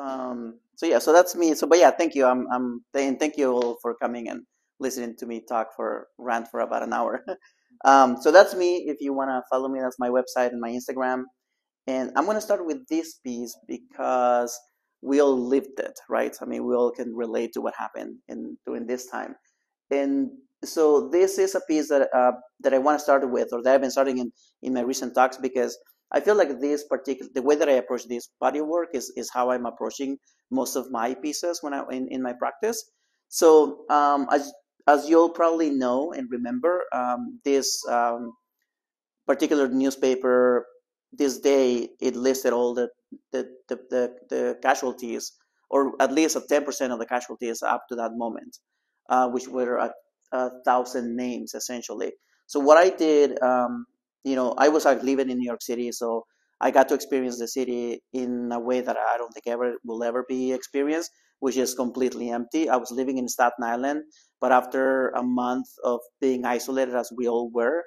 Um, so yeah, so that's me. So, but yeah, thank you. I'm, I'm, thank you all for coming and listening to me talk for rant for about an hour. um, so that's me. If you want to follow me, that's my website and my Instagram. And I'm going to start with this piece because we all lived it, right? I mean, we all can relate to what happened in during this time. And so this is a piece that uh, that I want to start with, or that I've been starting in in my recent talks, because I feel like this particular the way that I approach this body work is is how I'm approaching most of my pieces when I in, in my practice. So um, as as you'll probably know and remember, um, this um, particular newspaper this day it listed all the the, the, the, the casualties, or at least a 10% of the casualties up to that moment, uh, which were a, a, thousand names essentially. So what I did, um, you know, I was uh, living in New York City, so I got to experience the city in a way that I don't think ever will ever be experienced, which is completely empty. I was living in Staten Island, but after a month of being isolated, as we all were,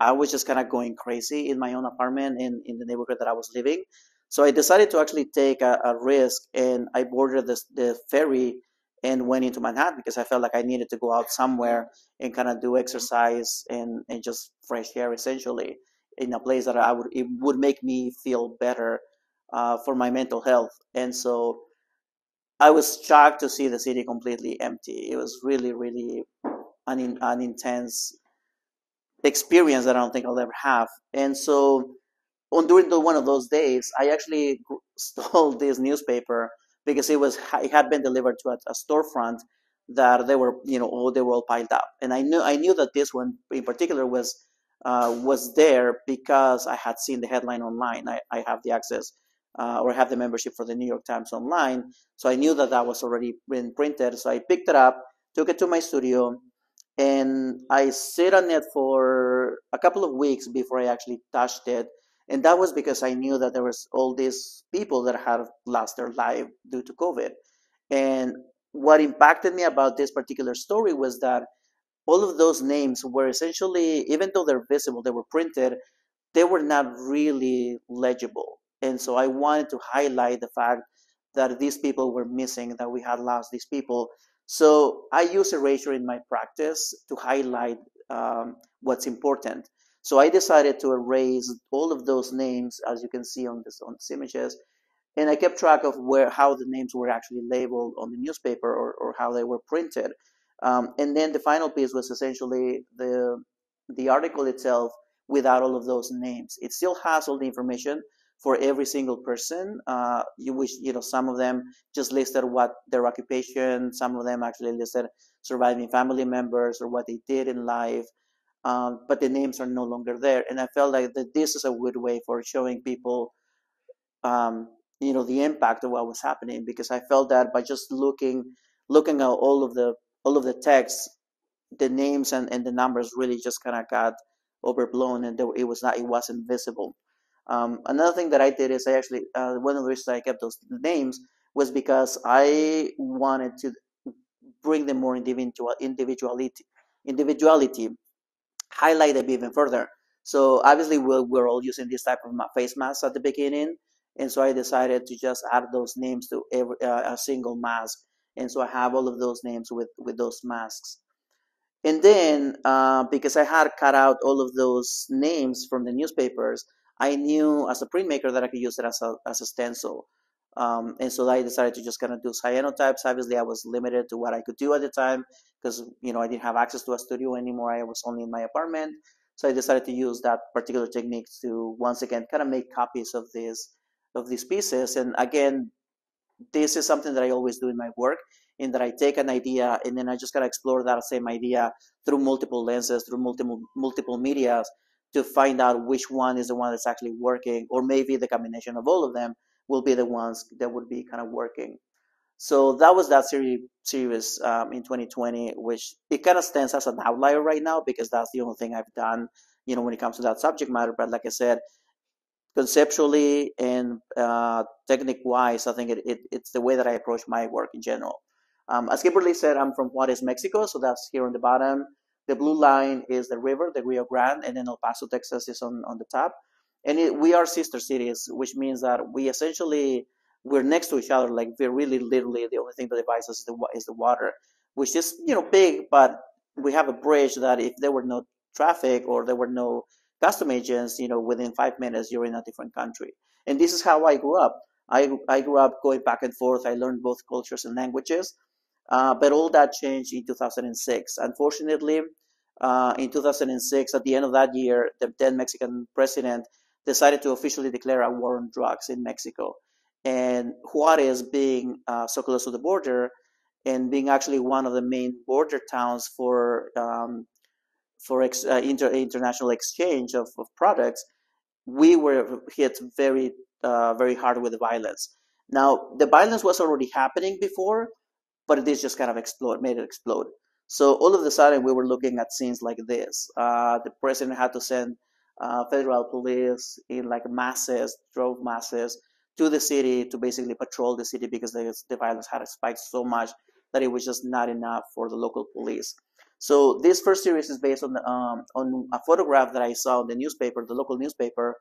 I was just kind of going crazy in my own apartment in, in the neighborhood that I was living. So I decided to actually take a, a risk and I boarded this, the ferry and went into Manhattan because I felt like I needed to go out somewhere and kind of do exercise and, and just fresh air essentially in a place that I would it would make me feel better uh, for my mental health. And so I was shocked to see the city completely empty. It was really, really an, an intense experience that I don't think I'll ever have. And so on during the, one of those days, I actually stole this newspaper because it was it had been delivered to a, a storefront that they were you know all they were all piled up, and I knew I knew that this one in particular was uh, was there because I had seen the headline online. I, I have the access uh, or have the membership for the New York Times online, so I knew that that was already been printed. So I picked it up, took it to my studio, and I sit on it for a couple of weeks before I actually touched it. And that was because I knew that there was all these people that had lost their life due to COVID. And what impacted me about this particular story was that all of those names were essentially, even though they're visible, they were printed, they were not really legible. And so I wanted to highlight the fact that these people were missing, that we had lost these people, so I use erasure in my practice to highlight um, what's important. So I decided to erase all of those names, as you can see on this on these images, and I kept track of where how the names were actually labeled on the newspaper or, or how they were printed. Um, and then the final piece was essentially the the article itself without all of those names. It still has all the information, for every single person. Uh, you wish, you know, some of them just listed what their occupation, some of them actually listed surviving family members or what they did in life. Um, but the names are no longer there. And I felt like that this is a good way for showing people, um, you know, the impact of what was happening because I felt that by just looking, looking at all of the all of the text, the names and, and the numbers really just kind of got overblown and it was not it wasn't visible. Um, another thing that I did is I actually uh, one of the reasons I kept those names was because I wanted to bring them more individual individuality individuality, highlight them even further. So obviously we're, we're all using this type of face mask at the beginning, and so I decided to just add those names to every, uh, a single mask, and so I have all of those names with with those masks. And then uh, because I had cut out all of those names from the newspapers, I knew as a printmaker that I could use it as a, as a stencil. Um, and so I decided to just kind of do cyanotypes. Obviously, I was limited to what I could do at the time because you know I didn't have access to a studio anymore. I was only in my apartment, so I decided to use that particular technique to once again kind of make copies of these of these pieces. And again, this is something that I always do in my work, in that I take an idea and then I just kind of explore that same idea through multiple lenses, through multiple multiple medias, to find out which one is the one that's actually working, or maybe the combination of all of them will be the ones that would be kind of working. So that was that series, series um, in 2020, which it kind of stands as an outlier right now because that's the only thing I've done, you know, when it comes to that subject matter. But like I said, conceptually and uh, technique wise, I think it, it, it's the way that I approach my work in general. Um, as Kimberly said, I'm from Juarez, Mexico, so that's here on the bottom. The blue line is the river, the Rio Grande, and then El Paso, Texas is on, on the top. And it, we are sister cities, which means that we essentially we're next to each other, like we're really literally the only thing that divides us is the, is the water, which is you know big, but we have a bridge that if there were no traffic or there were no custom agents, you know, within five minutes you're in a different country. And this is how I grew up. I, I grew up going back and forth. I learned both cultures and languages. Uh, but all that changed in 2006. Unfortunately, uh, in 2006, at the end of that year, the then Mexican president decided to officially declare a war on drugs in Mexico. And Juarez, being uh, so close to the border and being actually one of the main border towns for um, for ex, uh, inter, international exchange of, of products, we were hit very uh, very hard with the violence. Now the violence was already happening before, but this just kind of explode made it explode. So all of a sudden we were looking at scenes like this. Uh, the president had to send uh, federal police in like masses, drove masses to the city to basically patrol the city because the, the violence had spiked so much that it was just not enough for the local police. So this first series is based on um, on a photograph that I saw in the newspaper, the local newspaper,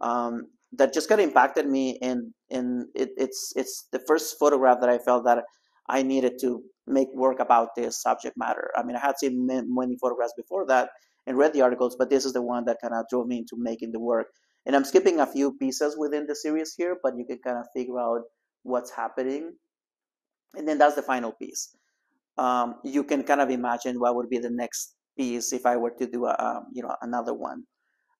um, that just kind of impacted me, and and it, it's it's the first photograph that I felt that I needed to make work about this subject matter. I mean, I had seen many photographs before that and read the articles, but this is the one that kind of drove me into making the work. And I'm skipping a few pieces within the series here, but you can kind of figure out what's happening. And then that's the final piece um, you can kind of imagine what would be the next piece if I were to do a, um, you know another one.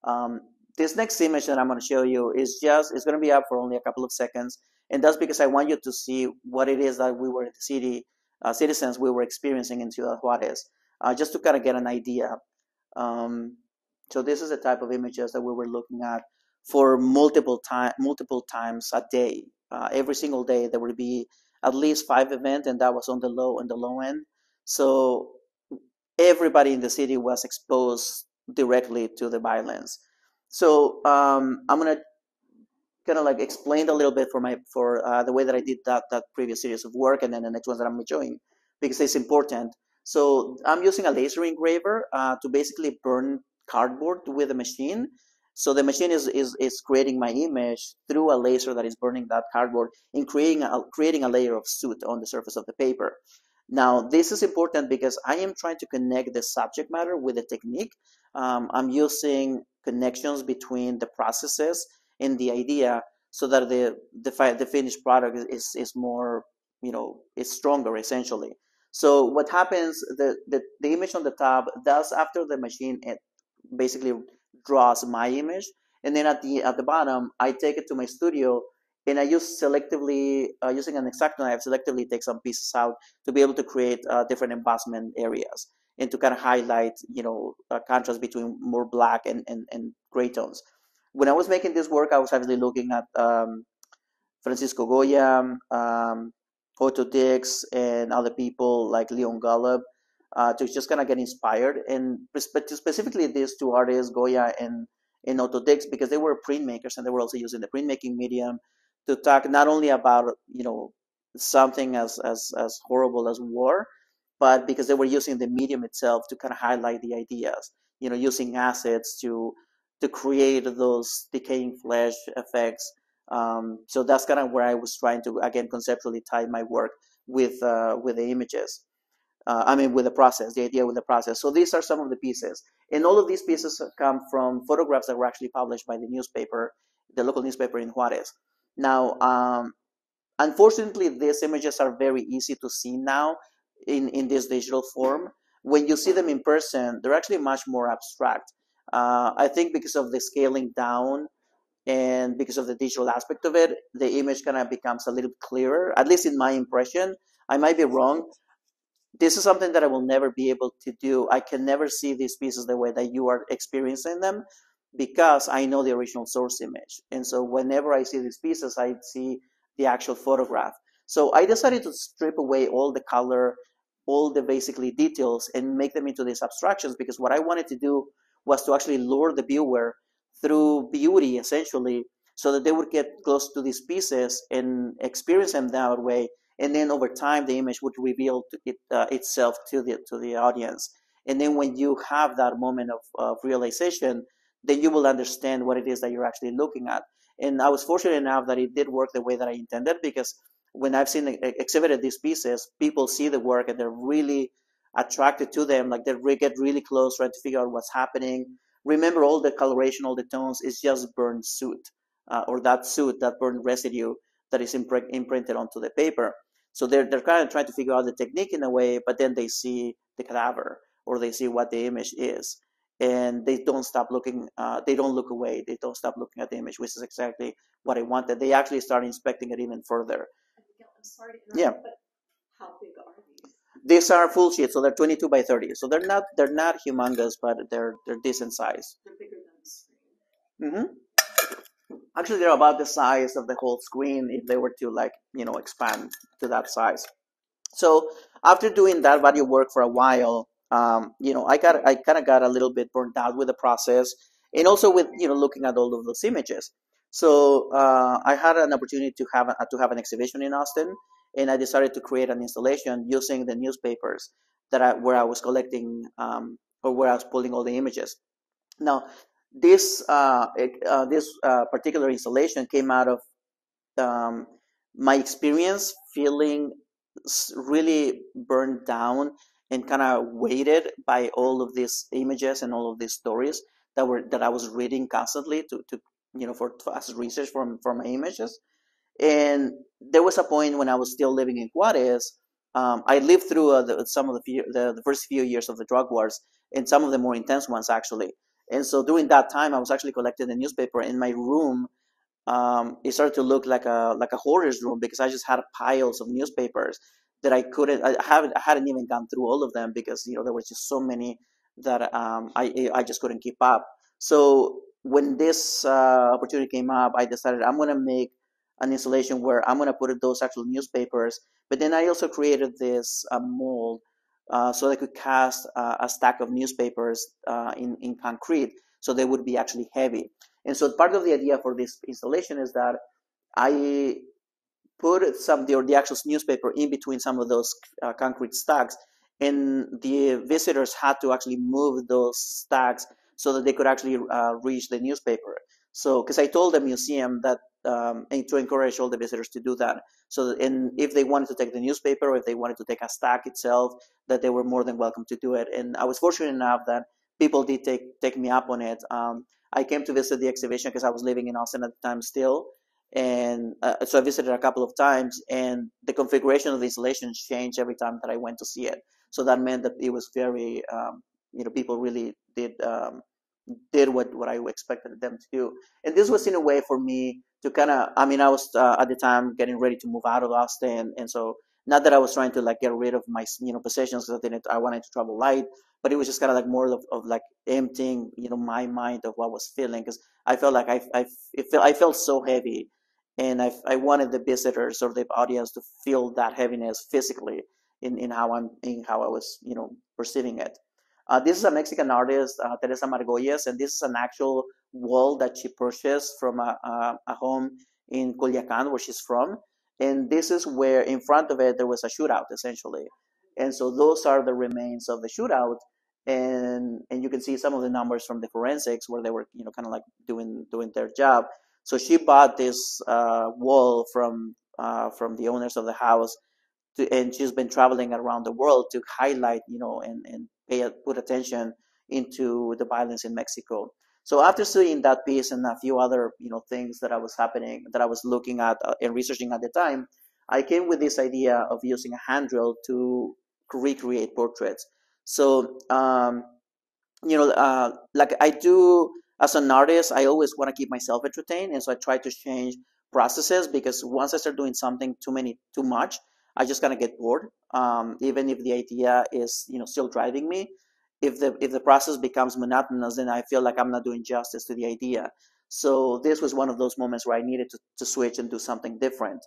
Um, this next image that I'm going to show you is just it's going to be up for only a couple of seconds, and that's because I want you to see what it is that we were the city uh, citizens we were experiencing in Ciudad Juarez, uh, just to kind of get an idea. Um, so this is the type of images that we were looking at for multiple time multiple times a day. Uh, every single day there would be at least five events, and that was on the low on the low end. So everybody in the city was exposed directly to the violence. So um, I'm gonna kind of like explain a little bit for my for uh, the way that I did that that previous series of work, and then the next ones that I'm showing because it's important. So I'm using a laser engraver uh, to basically burn cardboard with a machine so the machine is, is, is creating my image through a laser that is burning that cardboard and creating a, creating a layer of soot on the surface of the paper. Now, this is important because I am trying to connect the subject matter with the technique. Um, I'm using connections between the processes and the idea so that the, the, the finished product is, is more, you know, is stronger essentially. So what happens, the, the, the image on the top does after the machine it basically draws my image. And then at the at the bottom i take it to my studio and i use selectively uh, using an exacto knife selectively take some pieces out to be able to create uh, different embossment areas and to kind of highlight you know a contrast between more black and, and, and gray tones. When i was making this work i was actually looking at um, francisco goya um, otto dix and other people like leon golub uh, to just kind of get inspired. And specifically these two artists, Goya and, and Otto Dix, because they were printmakers and they were also using the printmaking medium to talk not only about, you know, something as, as, as horrible as war, but because they were using the medium itself to kind of highlight the ideas, you know, using acids to to create those decaying flesh effects. Um, so that's kind of where I was trying to again conceptually tie my work with uh, with the images uh, I mean, with the process, the idea with the process. So these are some of the pieces. And all of these pieces come from photographs that were actually published by the newspaper, the local newspaper in Juarez. Now, um, unfortunately, these images are very easy to see now in, in this digital form. When you see them in person, they're actually much more abstract. Uh, I think because of the scaling down and because of the digital aspect of it, the image kind of becomes a little clearer, at least in my impression. I might be wrong, this is something that I will never be able to do. I can never see these pieces the way that you are experiencing them because I know the original source image. And so whenever I see these pieces, I see the actual photograph. So I decided to strip away all the color, all the basically details and make them into these abstractions because what I wanted to do was to actually lure the viewer through beauty essentially so that they would get close to these pieces and experience them that way and then over time the image would reveal it, uh, itself to the to the audience and then when you have that moment of, of realization then you will understand what it is that you're actually looking at And I was fortunate enough that it did work the way that I intended because when I've seen exhibited these pieces, people see the work and they're really attracted to them. Like they get really close, trying to figure out what's happening. Remember, all the coloration, all the tones is just burned soot uh, or that soot, that burned residue that is impr- imprinted onto the paper. So they're they're kind of trying to figure out the technique in a way, but then they see the cadaver or they see what the image is, and they don't stop looking. Uh, they don't look away. They don't stop looking at the image, which is exactly what I wanted. They actually start inspecting it even further. I'm sorry to interrupt, Yeah. but how big are these? These are full sheets, so they're 22 by 30. So they're not they're not humongous, but they're they're decent size. They're bigger than the screen. hmm Actually, they're about the size of the whole screen if they were to like you know expand to that size. So after doing that body of work for a while, um, you know, I got I kind of got a little bit burnt out with the process, and also with you know looking at all of those images. So uh, I had an opportunity to have a, to have an exhibition in Austin, and I decided to create an installation using the newspapers that I, where I was collecting um, or where I was pulling all the images. Now, this uh, uh, this uh, particular installation came out of um, my experience feeling really burned down and kind of weighted by all of these images and all of these stories that were that I was reading constantly to, to you know for as research from from images. And there was a point when I was still living in Juarez. Um, I lived through uh, the, some of the, few, the the first few years of the drug wars and some of the more intense ones actually. And so during that time, I was actually collecting the newspaper in my room. Um, it started to look like a like a hoarder's room because I just had piles of newspapers that I couldn't. I haven't. I hadn't even gone through all of them because you know there was just so many that um, I I just couldn't keep up. So when this uh, opportunity came up, I decided I'm gonna make an installation where I'm gonna put those actual newspapers. But then I also created this uh, mold uh, so I could cast uh, a stack of newspapers uh, in in concrete, so they would be actually heavy. And so part of the idea for this installation is that I put some the, or the actual newspaper in between some of those uh, concrete stacks, and the visitors had to actually move those stacks so that they could actually uh, reach the newspaper. So, because I told the museum that um, and to encourage all the visitors to do that. So, and if they wanted to take the newspaper, or if they wanted to take a stack itself, that they were more than welcome to do it. And I was fortunate enough that people did take take me up on it. Um, I came to visit the exhibition because I was living in Austin at the time still, and uh, so I visited a couple of times. And the configuration of the installation changed every time that I went to see it. So that meant that it was very, um, you know, people really did um, did what what I expected them to do. And this was in a way for me to kind of. I mean, I was uh, at the time getting ready to move out of Austin, and so not that I was trying to like get rid of my you know possessions because I didn't. I wanted to travel light, but it was just kind of like more of, of like emptying you know my mind of what I was feeling because I felt like I I felt I felt so heavy, and I I wanted the visitors or the audience to feel that heaviness physically in in how I'm in how I was you know perceiving it. Uh, this is a Mexican artist, uh, Teresa Margolles, and this is an actual wall that she purchased from a, a, a home in Culiacan, where she's from. And this is where, in front of it, there was a shootout, essentially. And so those are the remains of the shootout. And and you can see some of the numbers from the forensics where they were, you know, kind of like doing doing their job. So she bought this uh, wall from uh, from the owners of the house to, and she's been traveling around the world to highlight, you know, and, and pay put attention into the violence in Mexico. So after seeing that piece and a few other, you know, things that I was happening, that I was looking at uh, and researching at the time, I came with this idea of using a hand drill to recreate portraits. So, um, you know, uh, like I do as an artist, I always want to keep myself entertained, and so I try to change processes because once I start doing something too many, too much, I just kind of get bored. Um, even if the idea is, you know, still driving me, if the if the process becomes monotonous, then I feel like I'm not doing justice to the idea. So this was one of those moments where I needed to, to switch and do something different.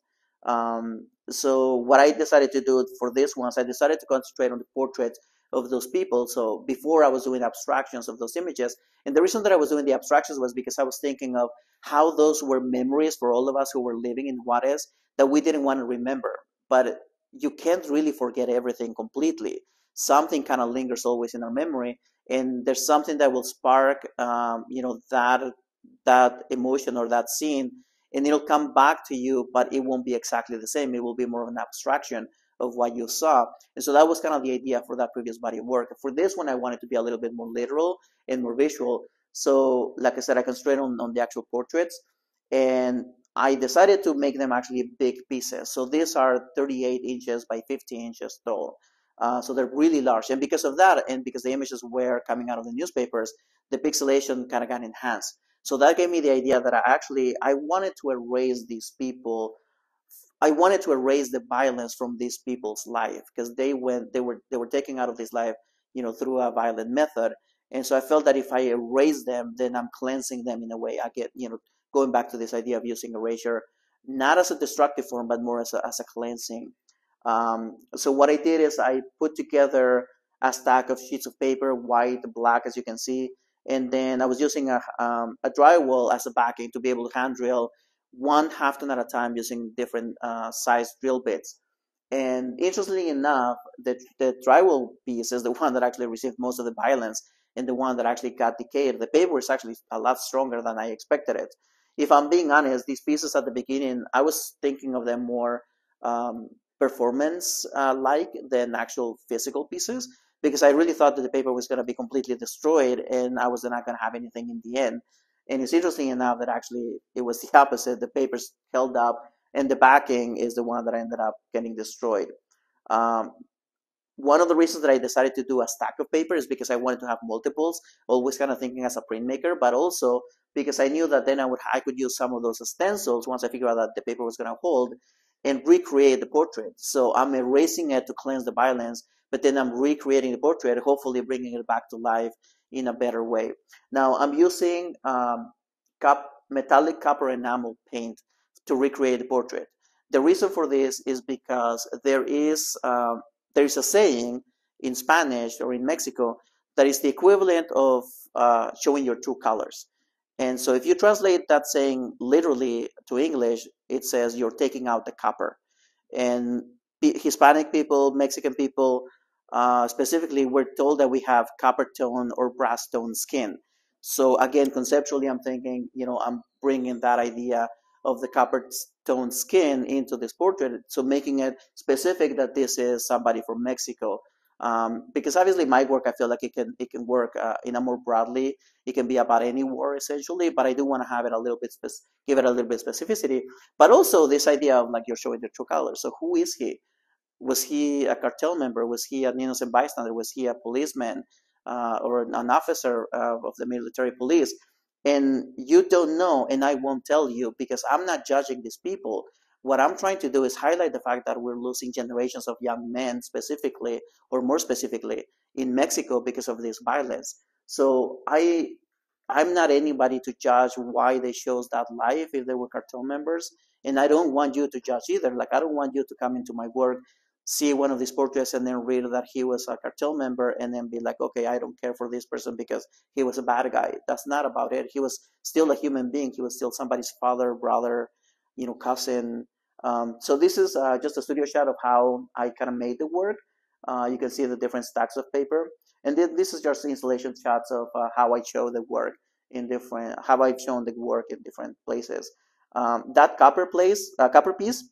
Um, so what I decided to do for this one is I decided to concentrate on the portraits of those people. So before I was doing abstractions of those images, and the reason that I was doing the abstractions was because I was thinking of how those were memories for all of us who were living in Juarez that we didn't want to remember. But you can't really forget everything completely. Something kind of lingers always in our memory, and there's something that will spark, um, you know, that that emotion or that scene and it'll come back to you, but it won't be exactly the same. It will be more of an abstraction of what you saw. And so that was kind of the idea for that previous body of work. For this one, I wanted to be a little bit more literal and more visual. So, like I said, I concentrated on, on the actual portraits and I decided to make them actually big pieces. So these are 38 inches by 50 inches tall. Uh, so they're really large. And because of that, and because the images were coming out of the newspapers, the pixelation kind of got enhanced. So that gave me the idea that I actually I wanted to erase these people. I wanted to erase the violence from these people's life because they went they were they were taken out of this life, you know, through a violent method. And so I felt that if I erase them, then I'm cleansing them in a way. I get, you know, going back to this idea of using erasure, not as a destructive form, but more as a, as a cleansing. Um, so what I did is I put together a stack of sheets of paper, white, black, as you can see, and then I was using a, um, a drywall as a backing to be able to hand drill one half ton at a time using different uh, size drill bits. And interestingly enough, the, the drywall piece is the one that actually received most of the violence and the one that actually got decayed. The paper is actually a lot stronger than I expected it. If I'm being honest, these pieces at the beginning, I was thinking of them more um, performance uh, like than actual physical pieces because I really thought that the paper was going to be completely destroyed and I was not going to have anything in the end. And it's interesting enough that actually it was the opposite. The paper's held up and the backing is the one that I ended up getting destroyed. Um, one of the reasons that I decided to do a stack of paper is because I wanted to have multiples, always kind of thinking as a printmaker, but also because I knew that then I would I could use some of those stencils once I figured out that the paper was going to hold and recreate the portrait. So I'm erasing it to cleanse the violence, but then I'm recreating the portrait, hopefully bringing it back to life in a better way. Now I'm using um, metallic copper enamel paint to recreate the portrait. The reason for this is because there is um, there is a saying in Spanish or in Mexico that is the equivalent of uh, showing your true colors. And so if you translate that saying literally to English, it says you're taking out the copper. And Hispanic people, Mexican people, uh, specifically, we're told that we have copper tone or brass tone skin. So again, conceptually, I'm thinking, you know, I'm bringing that idea of the copper tone skin into this portrait. So making it specific that this is somebody from Mexico. Um, because obviously my work, I feel like it can it can work uh, in a more broadly. It can be about any war essentially, but I do want to have it a little bit spec- give it a little bit specificity. But also this idea of like you're showing the true colors. So who is he? was he a cartel member? Was he an innocent bystander? Was he a policeman uh, or an officer of the military police? And you don't know, and I won't tell you because I'm not judging these people. What I'm trying to do is highlight the fact that we're losing generations of young men, specifically, or more specifically, in Mexico because of this violence. So I, I'm not anybody to judge why they chose that life if they were cartel members, and I don't want you to judge either. Like I don't want you to come into my work see one of these portraits and then read that he was a cartel member and then be like, okay, I don't care for this person because he was a bad guy. That's not about it. He was still a human being. He was still somebody's father, brother, you know, cousin. Um, so this is uh, just a studio shot of how I kind of made the work. Uh, you can see the different stacks of paper. And th- this is just installation shots of uh, how I show the work in different, how I've shown the work in different places. Um, that copper place, uh, copper piece,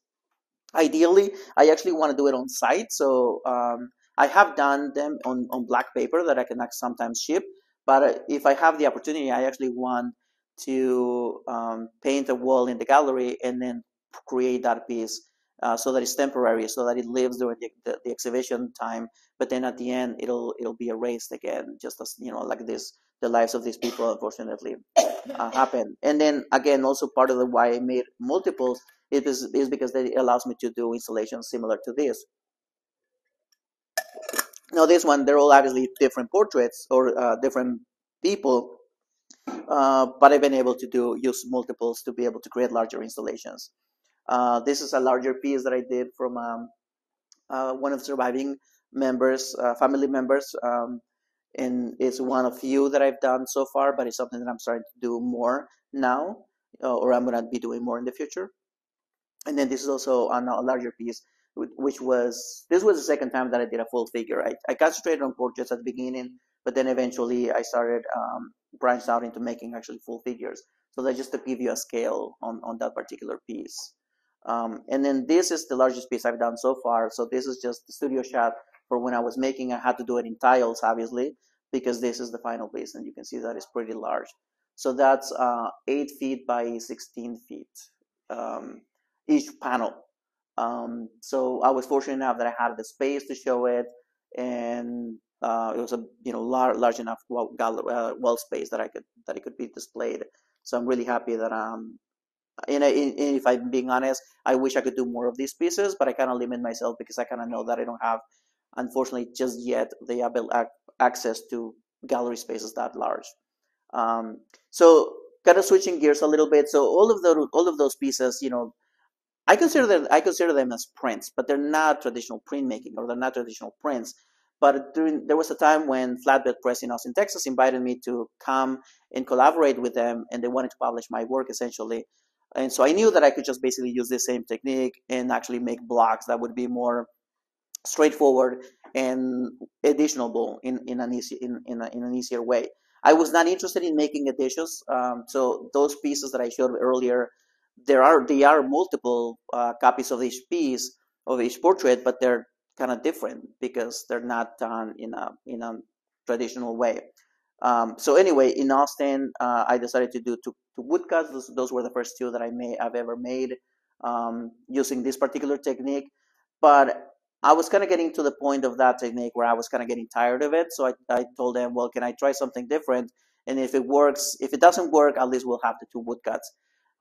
ideally i actually want to do it on site so um, i have done them on, on black paper that i can sometimes ship but uh, if i have the opportunity i actually want to um, paint a wall in the gallery and then create that piece uh, so that it's temporary so that it lives during the, the, the, exhibition time but then at the end it'll it'll be erased again just as you know like this the lives of these people unfortunately uh, happen and then again also part of the why i made multiples it is, is because it allows me to do installations similar to this. Now this one, they're all obviously different portraits or uh, different people, uh, but I've been able to do use multiples to be able to create larger installations. Uh, this is a larger piece that I did from um, uh, one of the surviving members, uh, family members, um, and it's one of few that I've done so far, but it's something that I'm starting to do more now, uh, or I'm going to be doing more in the future. And then this is also on a larger piece which was this was the second time that i did a full figure. I, I concentrated on portraits at the beginning but then eventually i started um, branched out into making actually full figures. So that's just to give you a scale on, on that particular piece. Um, and then this is the largest piece I've done so far. So this is just the studio shot for when I was making. I had to do it in tiles, obviously, because this is the final piece, and you can see that it's pretty large. So that's uh, 8 feet by 16 feet, um, each panel. Um, so I was fortunate enough that I had the space to show it, and uh, it was a you know large, large enough wall, uh, space that I could that it could be displayed. So I'm really happy that um, and, if I'm being honest, I wish I could do more of these pieces, but I kind of limit myself because I kind of know that I don't have, unfortunately, just yet the ability access to gallery spaces that large. Um, so kind of switching gears a little bit. So all of the all of those pieces, you know, I consider them I consider them as prints, but they're not traditional printmaking or they're not traditional prints. But during, there was a time when Flatbed Press in Austin, Texas, invited me to come and collaborate with them, and they wanted to publish my work essentially. And so I knew that I could just basically use the same technique and actually make blocks that would be more straightforward and editionable in, in, an, easy, in, in, a, in an easier way. I was not interested in making editions. Um, so those pieces that I showed earlier, there are they are multiple uh, copies of each piece of each portrait, but they're kind of different because they're not done in a in a traditional way. Um, so anyway, in Austin, uh, I decided to do two, two woodcuts. Those, those, were the first two that I made I've ever made um, using this particular technique. But I was kind of getting to the point of that technique where I was kind of getting tired of it. So I, I told them, well, can I try something different? And if it works, if it doesn't work, at least we'll have the two woodcuts.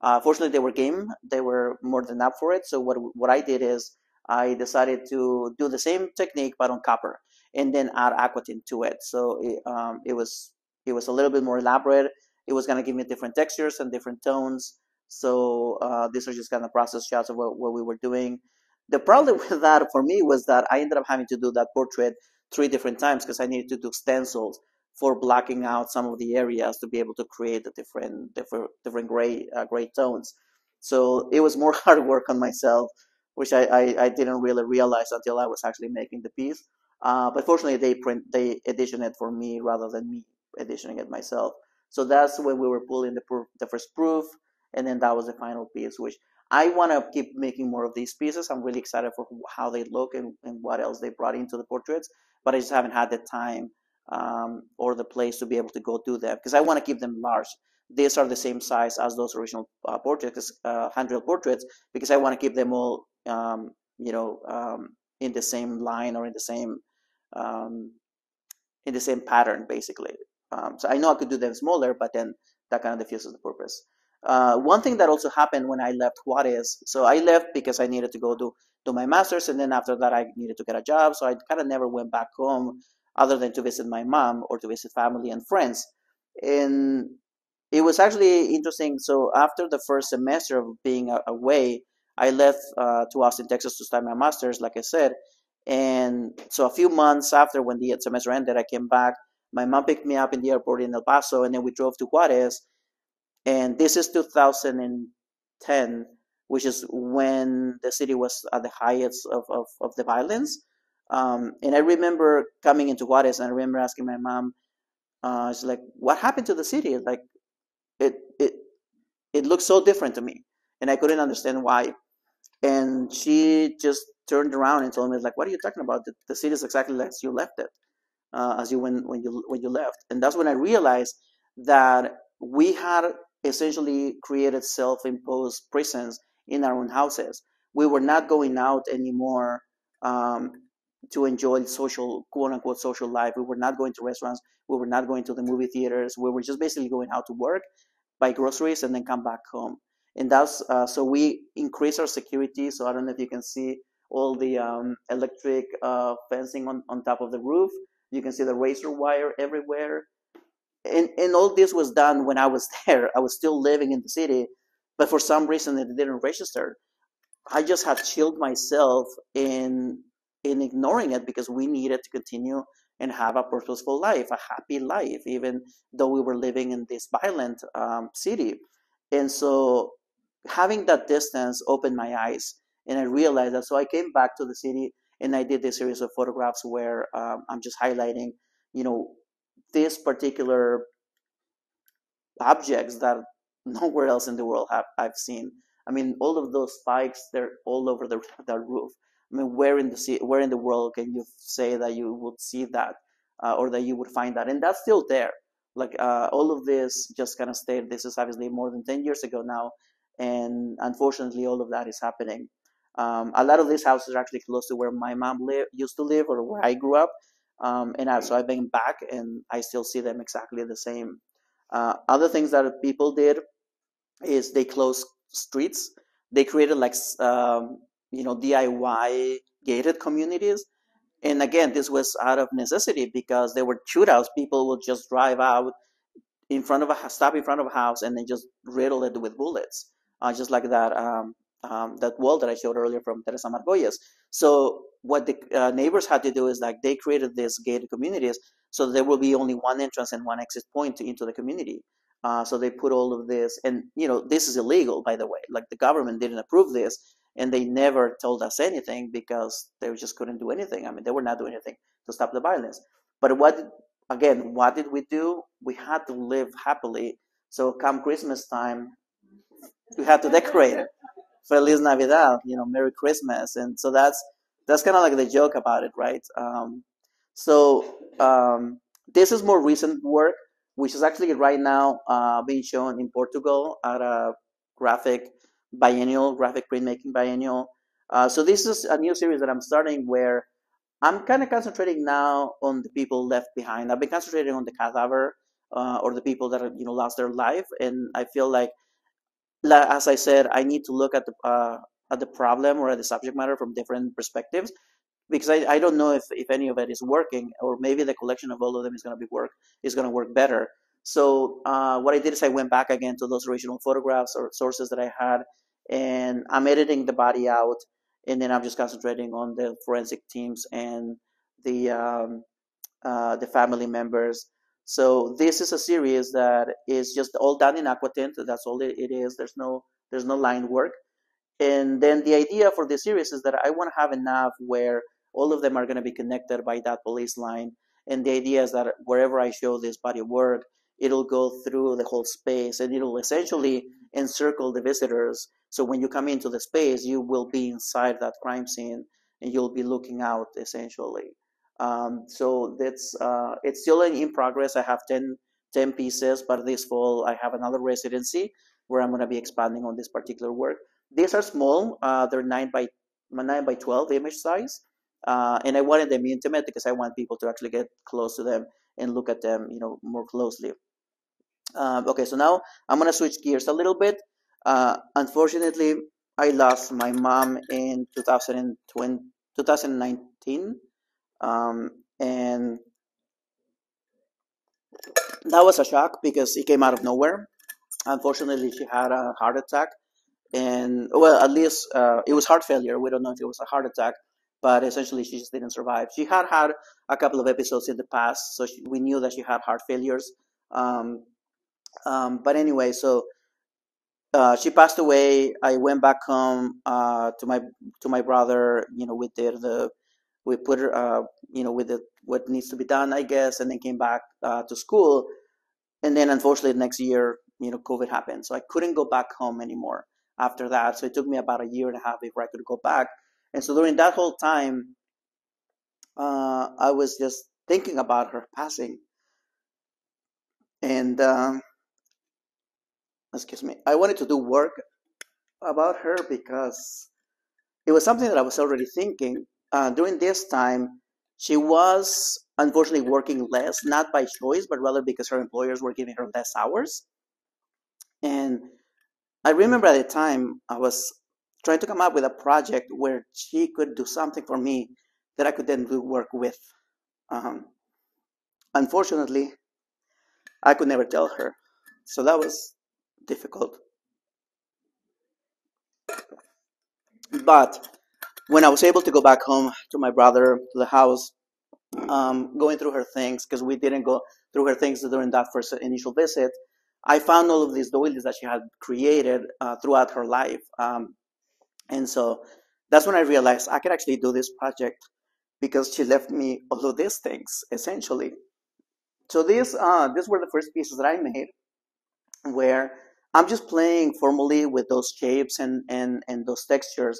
Uh, fortunately, they were game. They were more than up for it. So what what I did is I decided to do the same technique but on copper, and then add aquatint to it. So it, um, it was it was a little bit more elaborate. It was going to give me different textures and different tones. So uh, these are just kind of process shots of what, what we were doing. The problem with that for me was that I ended up having to do that portrait three different times because I needed to do stencils for blocking out some of the areas to be able to create the different different different gray uh, gray tones. So it was more hard work on myself, which I, I, I didn't really realize until I was actually making the piece. Uh, but fortunately, they print they edition it for me rather than me editioning it myself. So that's when we were pulling the the first proof, and then that was the final piece, which I want to keep making more of these pieces. I'm really excited for how they look and, and what else they brought into the portraits, but I just haven't had the time um, or the place to be able to go do that because I want to keep them large. These are the same size as those original uh, portraits, uh, hand-drilled portraits, because I want to keep them all, um, you know, um, in the same line or in the same um, in the same pattern, basically. Um, so I know I could do them smaller, but then that kind of defuses the purpose. Uh, one thing that also happened when I left Juarez, so I left because I needed to go do, do my master's, and then after that I needed to get a job, so I kind of never went back home other than to visit my mom or to visit family and friends. And it was actually interesting. So after the first semester of being away, I left uh, to Austin, Texas to start my master's, like I said. And so a few months after when the semester ended, I came back. My mom picked me up in the airport in El Paso, and then we drove to Juarez. And this is 2010 which is when the city was at the highest of, of, of the violence. Um, and i remember coming into juarez and i remember asking my mom uh, it's like what happened to the city? Like it it it looks so different to me and i couldn't understand why. And she just turned around and told me like what are you talking about the, the city is exactly as you left it uh, as you when when you when you left and that's when i realized that we had essentially created self-imposed prisons in our own houses. We were not going out anymore um, to enjoy social, quote unquote, social life. We were not going to restaurants. We were not going to the movie theaters. We were just basically going out to work, buy groceries, and then come back home. And that's uh, so we increase our security. So I don't know if you can see all the um, electric uh, fencing on, on top of the roof. You can see the razor wire everywhere and, and all this was done when I was there. I was still living in the city, but for some reason it didn't register. I just had chilled myself in in ignoring it because we needed to continue and have a purposeful life, a happy life, even though we were living in this violent um, city. And so having that distance opened my eyes and I realized that. So I came back to the city and I did this series of photographs where um, I'm just highlighting, you know, this particular objects that nowhere else in the world have I've seen. I mean, all of those spikes, they're all over the, the roof. I mean, where in the where in the world can you say that you would see that, uh, or that you would find that? And that's still there. Like uh, all of this just kind of stayed. This is obviously more than ten years ago now, and unfortunately, all of that is happening. Um, a lot of these houses are actually close to where my mom live, used to live or where I grew up. Um, and I, so I've been back and I still see them exactly the same. Uh, other things that people did is they closed streets. They created like, um, you know, DIY gated communities. And again, this was out of necessity because there were shootouts. People would just drive out in front of a stop in front of a house and then just riddle it with bullets, uh, just like that um, um, that wall that I showed earlier from Teresa Margolles. So what the uh, neighbors had to do is like they created these gated communities, so there will be only one entrance and one exit point into the community. Uh, so they put all of this, and you know this is illegal, by the way. Like the government didn't approve this, and they never told us anything because they just couldn't do anything. I mean, they were not doing anything to stop the violence. But what again? What did we do? We had to live happily. So come Christmas time, we had to decorate. Feliz Navidad, you know, Merry Christmas, and so that's that's kind of like the joke about it, right? Um, so um, this is more recent work, which is actually right now uh, being shown in Portugal at a graphic biennial, graphic printmaking biennial. Uh, so this is a new series that I'm starting where I'm kind of concentrating now on the people left behind. I've been concentrating on the cadaver uh, or the people that you know lost their life, and I feel like as I said, I need to look at the uh, at the problem or at the subject matter from different perspectives because I, I don't know if, if any of it is working or maybe the collection of all of them is going to be work is going to work better. So uh, what I did is I went back again to those original photographs or sources that I had, and I'm editing the body out, and then I'm just concentrating on the forensic teams and the um, uh, the family members so this is a series that is just all done in Aquatint. That's all it is. There's no there's no line work. And then the idea for this series is that I want to have enough where all of them are going to be connected by that police line. And the idea is that wherever I show this body of work, it'll go through the whole space and it'll essentially encircle the visitors. So when you come into the space, you will be inside that crime scene and you'll be looking out essentially. Um, so that's uh, it's still in progress. I have 10, 10 pieces, but this fall I have another residency where I'm going to be expanding on this particular work. These are small; uh, they're nine by nine by twelve image size, uh, and I wanted them intimate because I want people to actually get close to them and look at them, you know, more closely. Um, okay, so now I'm going to switch gears a little bit. Uh, unfortunately, I lost my mom in 2020, 2019 um, and that was a shock because it came out of nowhere. Unfortunately, she had a heart attack, and well, at least uh, it was heart failure. We don't know if it was a heart attack, but essentially, she just didn't survive. She had had a couple of episodes in the past, so she, we knew that she had heart failures. Um, um, but anyway, so uh, she passed away. I went back home uh, to my to my brother. You know, we did the we put her, uh, you know, with the, what needs to be done, I guess, and then came back uh, to school. And then unfortunately, the next year, you know, COVID happened. So I couldn't go back home anymore after that. So it took me about a year and a half before I could go back. And so during that whole time, uh, I was just thinking about her passing. And, um, excuse me, I wanted to do work about her because it was something that I was already thinking uh, during this time, she was unfortunately working less, not by choice, but rather because her employers were giving her less hours. And I remember at the time I was trying to come up with a project where she could do something for me that I could then do work with. Um, unfortunately, I could never tell her. So that was difficult. But when I was able to go back home to my brother to the house, um, going through her things because we didn't go through her things during that first initial visit, I found all of these doilies that she had created uh, throughout her life, um, and so that's when I realized I could actually do this project because she left me all of these things essentially. So these uh, these were the first pieces that I made, where I'm just playing formally with those shapes and, and, and those textures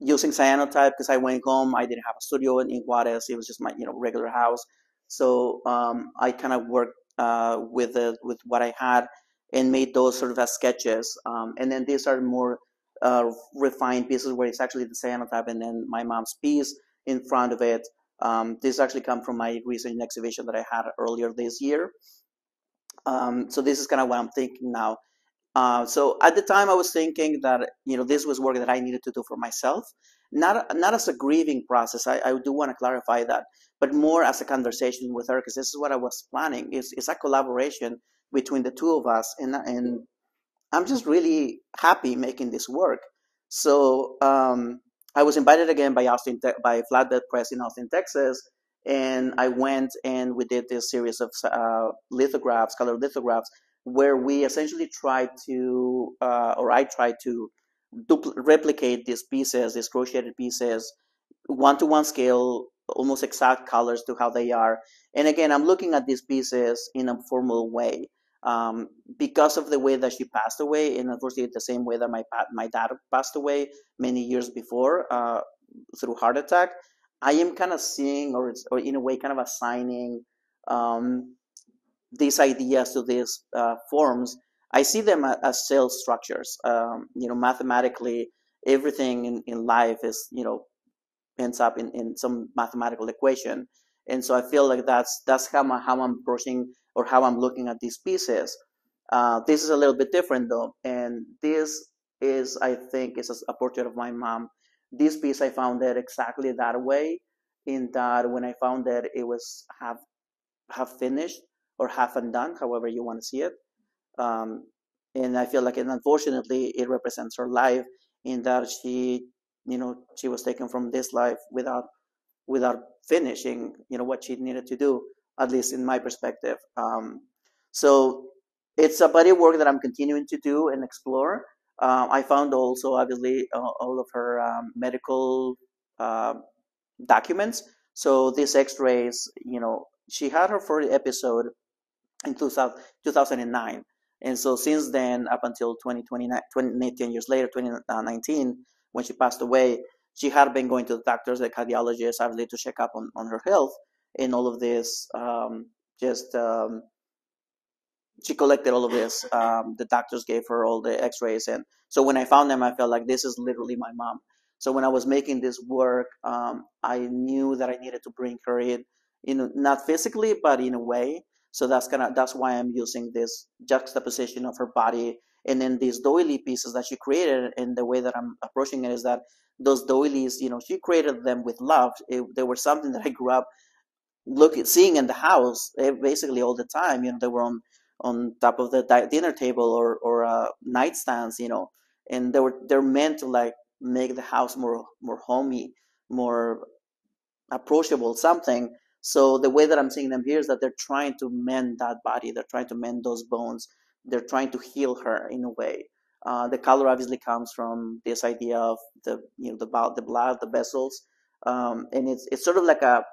using cyanotype because I went home. I didn't have a studio in, Juarez. It was just my you know regular house. So um, I kind of worked uh, with the, with what I had and made those sort of as sketches. Um, and then these are more uh, refined pieces where it's actually the cyanotype and then my mom's piece in front of it. Um, this actually come from my recent exhibition that I had earlier this year. Um, so this is kind of what I'm thinking now. Uh, so at the time, I was thinking that you know this was work that I needed to do for myself, not not as a grieving process. I, I do want to clarify that, but more as a conversation with her because this is what I was planning. It's, it's a collaboration between the two of us, and and I'm just really happy making this work. So um, I was invited again by Austin by Flatbed Press in Austin, Texas, and I went and we did this series of uh, lithographs, colored lithographs, where we essentially try to, uh, or I try to dupl- replicate these pieces, these crocheted pieces, one to one scale, almost exact colors to how they are. And again, I'm looking at these pieces in a formal way. Um, because of the way that she passed away, and unfortunately, the same way that my my dad passed away many years before uh, through heart attack, I am kind of seeing, or, or in a way, kind of assigning um, these ideas to these uh, forms. I see them as cell structures. Um, you know, mathematically, everything in, in life is, you know, ends up in, in some mathematical equation. And so I feel like that's that's how, my, how I'm approaching or how I'm looking at these pieces. Uh, this is a little bit different though, and this is, I think, is a portrait of my mom this piece I found it exactly that way, in that when I found that it was half half finished or half undone, however you want to see it. Um, and I feel like, and unfortunately, it represents her life in that she, you know, she was taken from this life without without finishing, you know, what she needed to do, at least in my perspective. Um, so it's a body work that I'm continuing to do and explore. Um, I found also, obviously, uh, all of her um, medical uh, documents. So these X-rays, you know, she had her first episode in 2000, 2009. And so since then, up until 2029, 20, 10 years later, 2019, when she passed away, she had been going to the doctors, the cardiologists, obviously, to check up on, on her health and all of this um, just um, she collected all of this. Um, the doctors gave her all the X-rays, and so when I found them, I felt like this is literally my mom. So when I was making this work, um, I knew that I needed to bring her in, you know, not physically, but in a way. So that's kind of that's why I'm using this juxtaposition of her body and then these doily pieces that she created. And the way that I'm approaching it is that those doilies, you know, she created them with love. It, they were something that I grew up looking, seeing in the house eh, basically all the time. You know, they were on on top of the dinner table or or uh, nightstands, you know, and they were they're meant to like make the house more more homey, more approachable, something. So the way that I'm seeing them here is that they're trying to mend that body, they're trying to mend those bones, they're trying to heal her in a way. Uh, the color obviously comes from this idea of the you know the the blood, the vessels, um, and it's it's sort of like a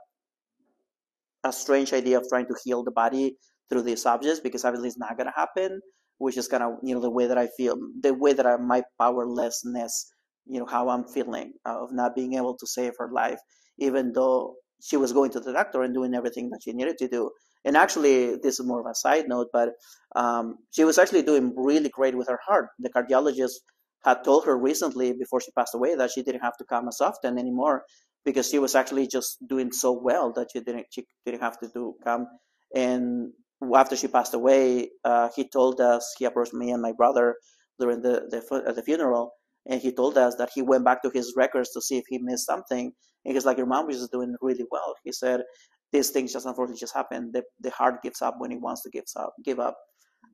a strange idea of trying to heal the body through these objects because obviously it's not going to happen which is kind of you know the way that i feel the way that i my powerlessness you know how i'm feeling of not being able to save her life even though she was going to the doctor and doing everything that she needed to do. And actually this is more of a side note but um, she was actually doing really great with her heart. The cardiologist had told her recently before she passed away that she didn't have to come as often anymore because she was actually just doing so well that she didn't she didn't have to do come. And after she passed away, uh, he told us he approached me and my brother during the the, the funeral, and he told us that he went back to his records to see if he missed something. And he's like, "Your mom was doing really well." He said, "These things just unfortunately just happen. The the heart gives up when it wants to give up. Give up."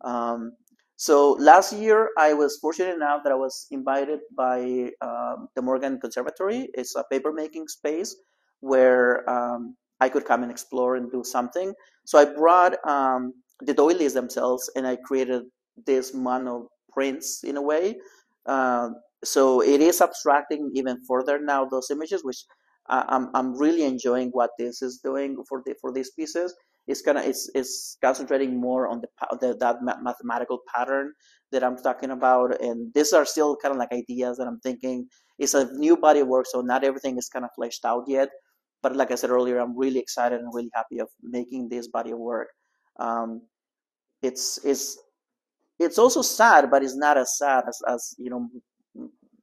Um, so last year, I was fortunate enough that I was invited by um, the Morgan Conservatory. It's a paper making space where um, I could come and explore and do something. So I brought um, the doilies themselves and I created this mono prints in a way. Uh, so it is abstracting even further now those images, which I'm I'm really enjoying what this is doing for the for these pieces. it's kind of it's it's concentrating more on the, the that mathematical pattern that I'm talking about, and these are still kind of like ideas that I'm thinking. It's a new body of work, so not everything is kind of fleshed out yet. But like I said earlier, I'm really excited and really happy of making this body of work. Um, it's it's it's also sad, but it's not as sad as as you know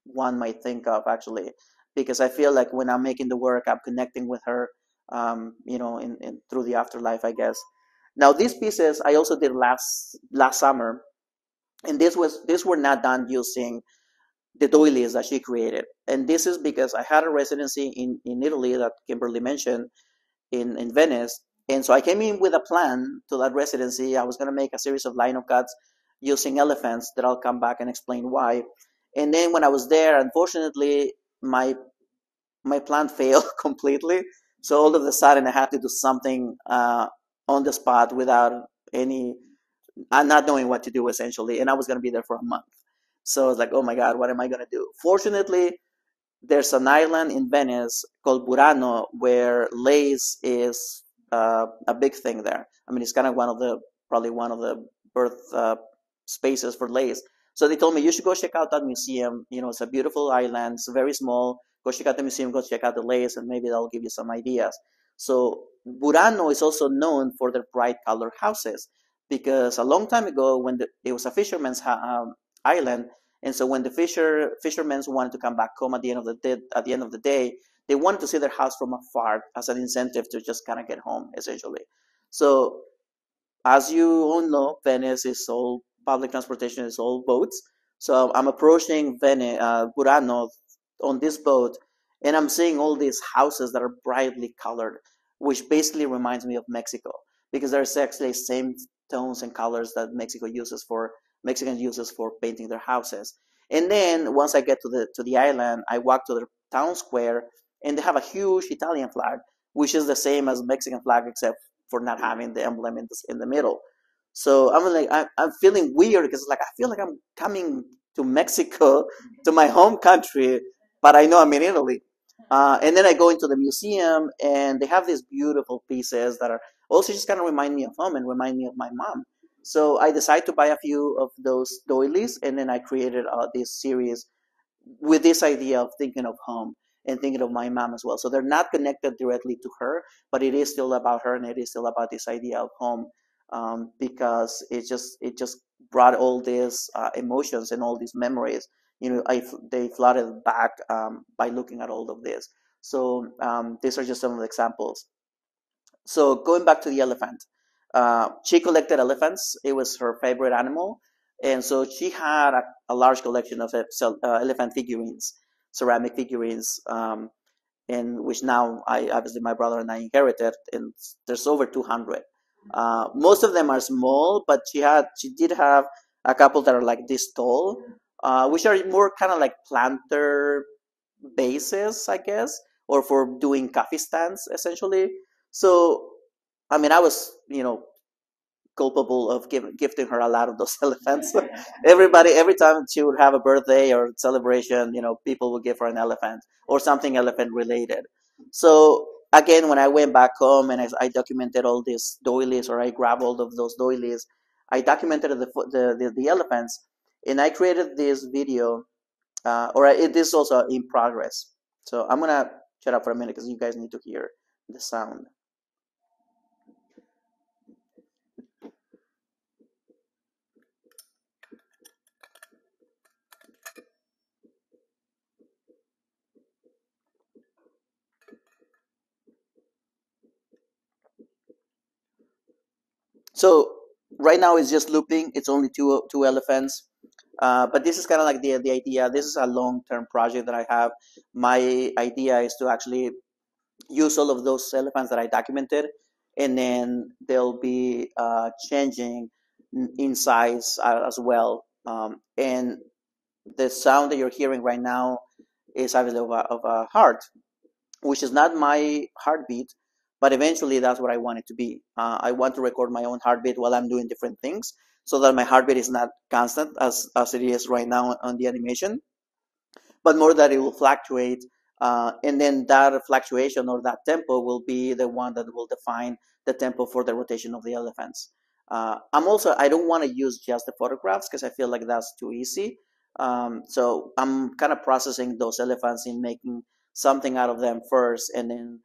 one might think of actually, because I feel like when I'm making the work, I'm connecting with her, um, you know, in, in through the afterlife, I guess. Now these pieces I also did last last summer, and this was these were not done using the doilies that she created, and this is because I had a residency in in Italy that Kimberly mentioned in in Venice, and so I came in with a plan to that residency. I was going to make a series of linocuts using elephants that I'll come back and explain why. And then when I was there, unfortunately, my my plan failed completely. So all of a sudden, I had to do something uh, on the spot without any, uh, not knowing what to do essentially. And I was going to be there for a month. So I was like, oh my God, what am I going to do? Fortunately, there's an island in Venice called Burano where lace is uh, a big thing there. I mean, it's kind of one of the, probably one of the birth uh, spaces for lace. So they told me you should go check out that museum. You know, it's a beautiful island. It's very small. Go check out the museum. Go check out the lace, and maybe that'll give you some ideas. So Burano is also known for their bright colored houses because a long time ago, when the, it was a fisherman's um, island, and so when the fisher fishermen wanted to come back home at the end of the day, at the end of the day, they wanted to see their house from afar as an incentive to just kind of get home, essentially. So as you all know, Venice is all public transportation is all boats. So I'm approaching Venice, uh, Burano on this boat, and I'm seeing all these houses that are brightly colored, which basically reminds me of Mexico because there's actually same tones and colors that Mexico uses for Mexican uses for painting their houses. And then once I get to the to the island, I walk to the town square, and they have a huge Italian flag, which is the same as Mexican flag except for not having the emblem in the, in the middle. So I'm like, I, I'm feeling weird because like I feel like I'm coming to Mexico, to my home country, but I know I'm in Italy. Uh, and then I go into the museum, and they have these beautiful pieces that are also just kind of remind me of home and remind me of my mom. So I decided to buy a few of those doilies, and then I created uh, this series with this idea of thinking of home and thinking of my mom as well. So they're not connected directly to her, but it is still about her, and it is still about this idea of home um, because it just it just brought all these uh, emotions and all these memories. You know, I they flooded back um, by looking at all of this. So um, these are just some of the examples. So going back to the elephant, uh, she collected elephants. It was her favorite animal, and so she had a, a large collection of uh, elephant figurines, ceramic figurines, um, and which now I obviously my brother and I inherited, and there's over 200. Uh, most of them are small, but she had she did have a couple that are like this tall, uh, which are more kind of like planter bases, I guess, or for doing coffee stands essentially. So, I mean, I was you know culpable of give, gifting her a lot of those elephants. Everybody, every time she would have a birthday or celebration, you know, people would give her an elephant or something elephant related. So again, when I went back home and I, I documented all these doilies, or I grabbed all of those doilies, I documented the the, the, the elephants, and I created this video, uh, or it is also in progress. So I'm gonna shut up for a minute because you guys need to hear the sound. So right now it's just looping. It's only two two elephants. Uh, but this is kind of like the the idea. This is a long term project that I have. My idea is to actually use all of those elephants that I documented, and then they'll be uh, changing in size uh, as well. Um, and the sound that you're hearing right now is obviously of a, of a heart, which is not my heartbeat, but eventually that's what I want it to be. Uh, I want to record my own heartbeat while I'm doing different things so that my heartbeat is not constant as, as it is right now on the animation, but more that it will fluctuate. Uh, and then that fluctuation or that tempo will be the one that will define the tempo for the rotation of the elephants. Uh, I'm also I don't want to use just the photographs because I feel like that's too easy. Um, so I'm kind of processing those elephants in making something out of them first, and then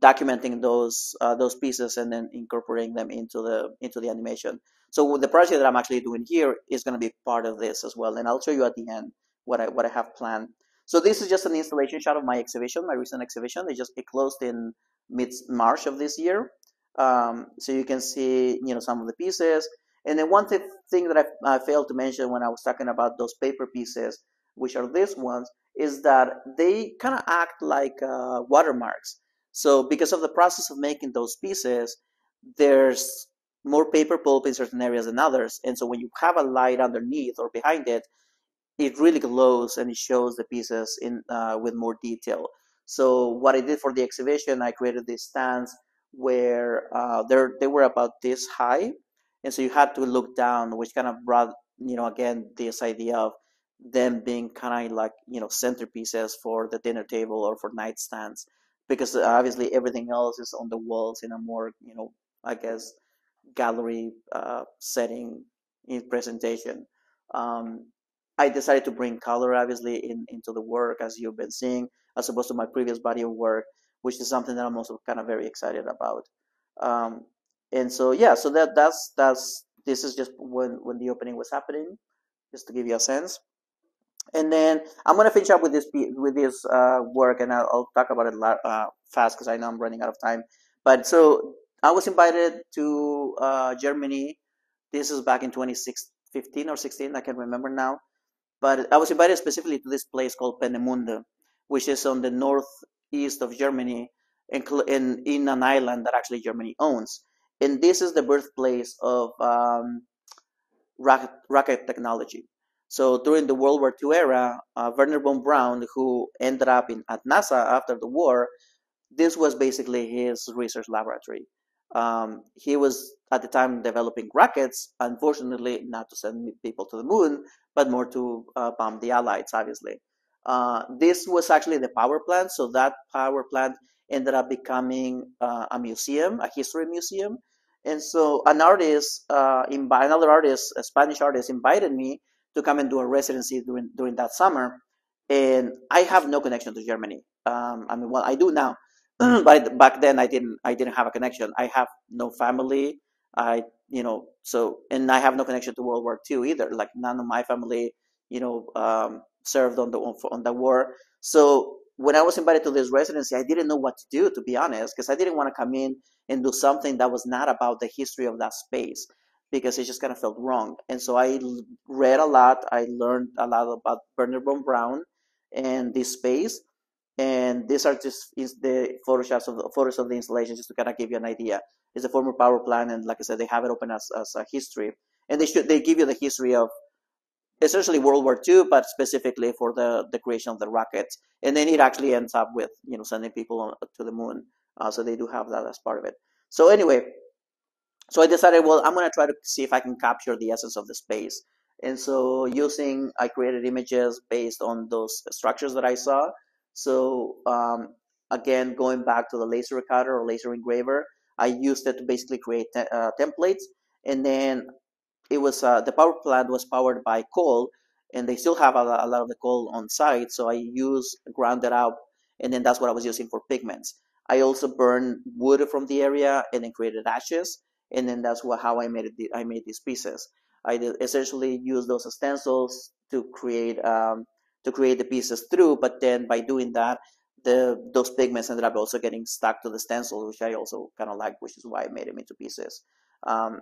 documenting those uh, those pieces and then incorporating them into the into the animation. So the project that I'm actually doing here is going to be part of this as well, and I'll show you at the end what I what I have planned. So this is just an installation shot of my exhibition, my recent exhibition. It just it closed in mid March of this year. Um, so you can see you know some of the pieces. And then one th thing that I, I failed to mention when I was talking about those paper pieces, which are these ones, is that they kind of act like uh, watermarks. So because of the process of making those pieces, there's more paper pulp in certain areas than others. And so when you have a light underneath or behind it, it really glows and it shows the pieces in uh, with more detail. So what I did for the exhibition, I created these stands where uh, they were about this high, and so you had to look down, which kind of brought you know again this idea of them being kind of like you know centerpieces for the dinner table or for nightstands, because obviously everything else is on the walls in a more you know I guess gallery uh, setting in presentation. Um, I decided to bring color, obviously, in, into the work as you've been seeing, as opposed to my previous body of work, which is something that I'm also kind of very excited about. Um, and so, yeah, so that that's that's this is just when when the opening was happening, just to give you a sense. And then I'm gonna finish up with this with this uh, work, and I'll, I'll, talk about it uh, fast because I know I'm running out of time. But so I was invited to uh, Germany. This is back in 2015 or 16, I can't remember now but I was invited specifically to this place called Peenemünde, which is on the northeast of Germany, in, in, in an island that actually Germany owns. And this is the birthplace of um, rocket, rocket technology. So during the World War II era, uh, Wernher von Braun, who ended up in, at NASA after the war, this was basically his research laboratory. Um, he was at the time developing rockets, unfortunately, not to send people to the moon, but more to uh, bomb the Allies, obviously. Uh, this was actually the power plant, so that power plant ended up becoming uh, a museum, a history museum. And so an artist, uh, another artist, a Spanish artist, invited me to come and do a residency during during that summer. And I have no connection to Germany. Um, I mean, well, I do now, but back then I didn't I didn't have a connection. I have no family. I you know so and I have no connection to World War II either. Like none of my family you know um, served on the on the war. So when I was invited to this residency, I didn't know what to do to be honest because I didn't want to come in and do something that was not about the history of that space because it just kind of felt wrong. And so I read a lot. I learned a lot about Wernher von Braun and this space. And these are just is the photoshots of the photos of the installation just to kind of give you an idea. It's a former power plant and like i said they have it open as, as a history. And they should they give you the history of essentially world war ii but specifically for the the creation of the rockets. And then it actually ends up with you know sending people to the moon. Uh, so they do have that as part of it. So anyway so i decided well i'm going to try to see if i can capture the essence of the space and so using i created images based on those structures that i saw so um, again, going back to the laser cutter or laser engraver, I used it to basically create te uh, templates. And then it was uh, the power plant was powered by coal, and they still have a, a lot of the coal on site. So I use ground it out, and then that's what I was using for pigments. I also burned wood from the area and then created ashes, and then that's what how I made it. I made these pieces. I essentially use those stencils to create um, to create the pieces through. But then by doing that, the those pigments ended up also getting stuck to the stencils, which I also kind of like, which is why I made them into pieces. Um,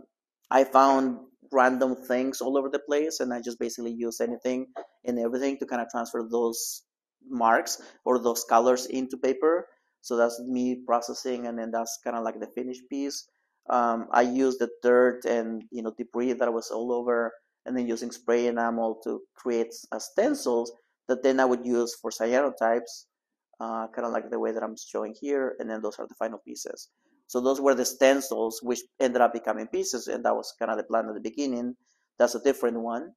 I found random things all over the place, and I just basically use anything and everything to kind of transfer those marks or those colors into paper. So that's me processing, and then that's kind of like the finished piece. Um, I used the dirt and you know debris that was all over, and then using spray enamel to create stencils that then I would use for cyanotypes, uh, kind of like the way that I'm showing here, and then those are the final pieces. So those were the stencils which ended up becoming pieces, and that was kind of the plan at the beginning. That's a different one.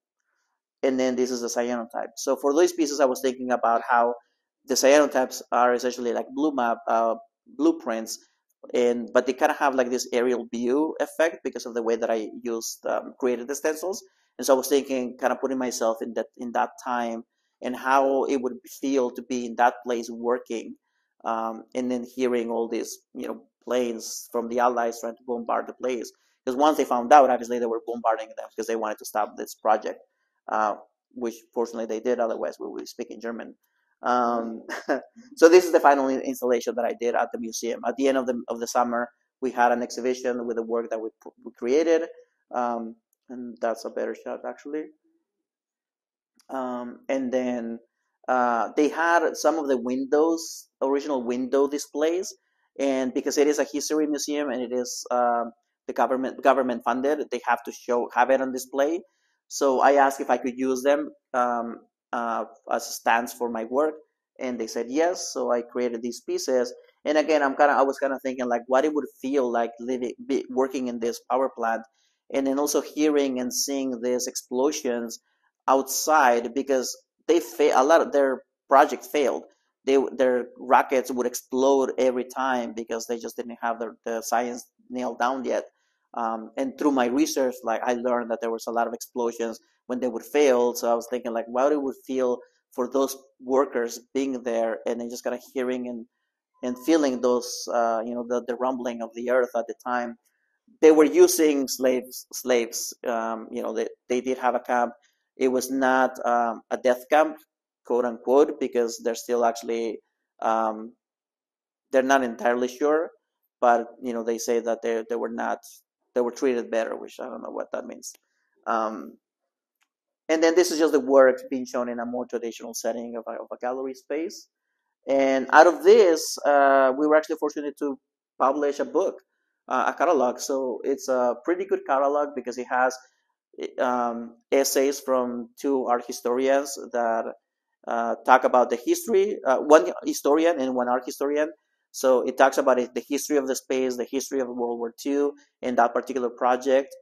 And then this is the cyanotype. So for those pieces, I was thinking about how the cyanotypes are essentially like blue map uh, blueprints and but they kind of have like this aerial view effect because of the way that I used um, created the stencils. And so I was thinking, kind of putting myself in that in that time and how it would feel to be in that place working, um, and then hearing all these you know planes from the Allies trying to bombard the place. Because once they found out, obviously they were bombarding them because they wanted to stop this project, uh, which fortunately they did. Otherwise, we would be speaking German. Um, so this is the final installation that I did at the museum. At the end of the of the summer, we had an exhibition with the work that we, we created, um, and that's a better shot actually. Um, and then uh, they had some of the windows, original window displays, and because it is a history museum and it is um, the government government funded, they have to show have it on display. So I asked if I could use them um, uh, as stands for my work, and they said yes. So I created these pieces. And again, I'm kind of I was kind of thinking like what it would feel like living be, working in this power plant, and then also hearing and seeing these explosions outside because they fa- a lot of their project failed. They their rockets would explode every time because they just didn't have the, the science nailed down yet. Um, and through my research, like I learned that there was a lot of explosions when they would fail. So I was thinking like, what it would feel for those workers being there and then just kind of hearing and and feeling those, uh, you know, the, the rumbling of the earth at the time. They were using slaves. Slaves, um, you know, they, they did have a camp. It was not um, a death camp, quote unquote, because they're still actually um, they're not entirely sure, but you know they say that they they were not they were treated better, which I don't know what that means. And then this is just the work being shown in a more traditional setting of a, of a gallery space. And out of this, uh, we were actually fortunate to publish a book, uh, a catalog. So it's a pretty good catalog because it has um, essays from two art historians that uh, talk about the history, uh, one historian and one art historian. So it talks about the history of the space, the history of World War II, and that particular project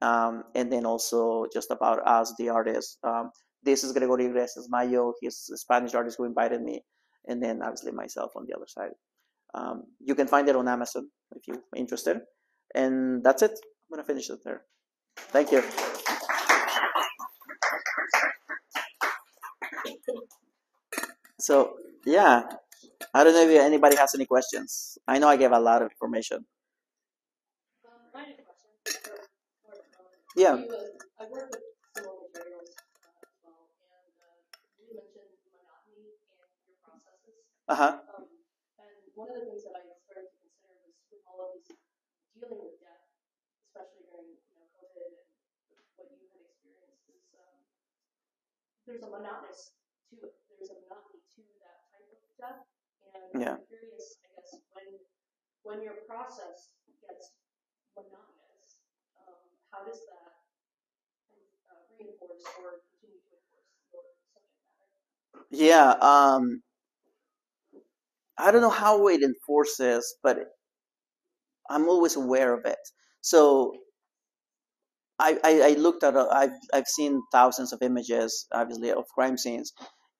um, and then also just about us, the artists. Um, this is Gregorio Iglesias Mayo. He's a Spanish artist who invited me, and then obviously myself on the other side. Um, you can find it on Amazon if you're interested. And that's it. I'm gonna finish it there. Thank you. So yeah, I don't know if anybody has any questions. I know I gave a lot of information. Yeah. I work with similar materials uh, as well, and uh, you mentioned monotony in your processes. Uh huh. Um, and one of the things that I started to consider was with all of these dealing with death, especially during you know COVID and what you had experienced, is um, there's a monotonous to it. There's a monotony to that type of death, and Yeah. I'm curious, I guess, when when your process gets monotonous, how does that uh, reinforce or continue to enforce your subject matter? Yeah. Um, I don't know how it enforces, but I'm always aware of it. So I, I, looked at, a- I've, I've seen thousands of images, obviously, of crime scenes,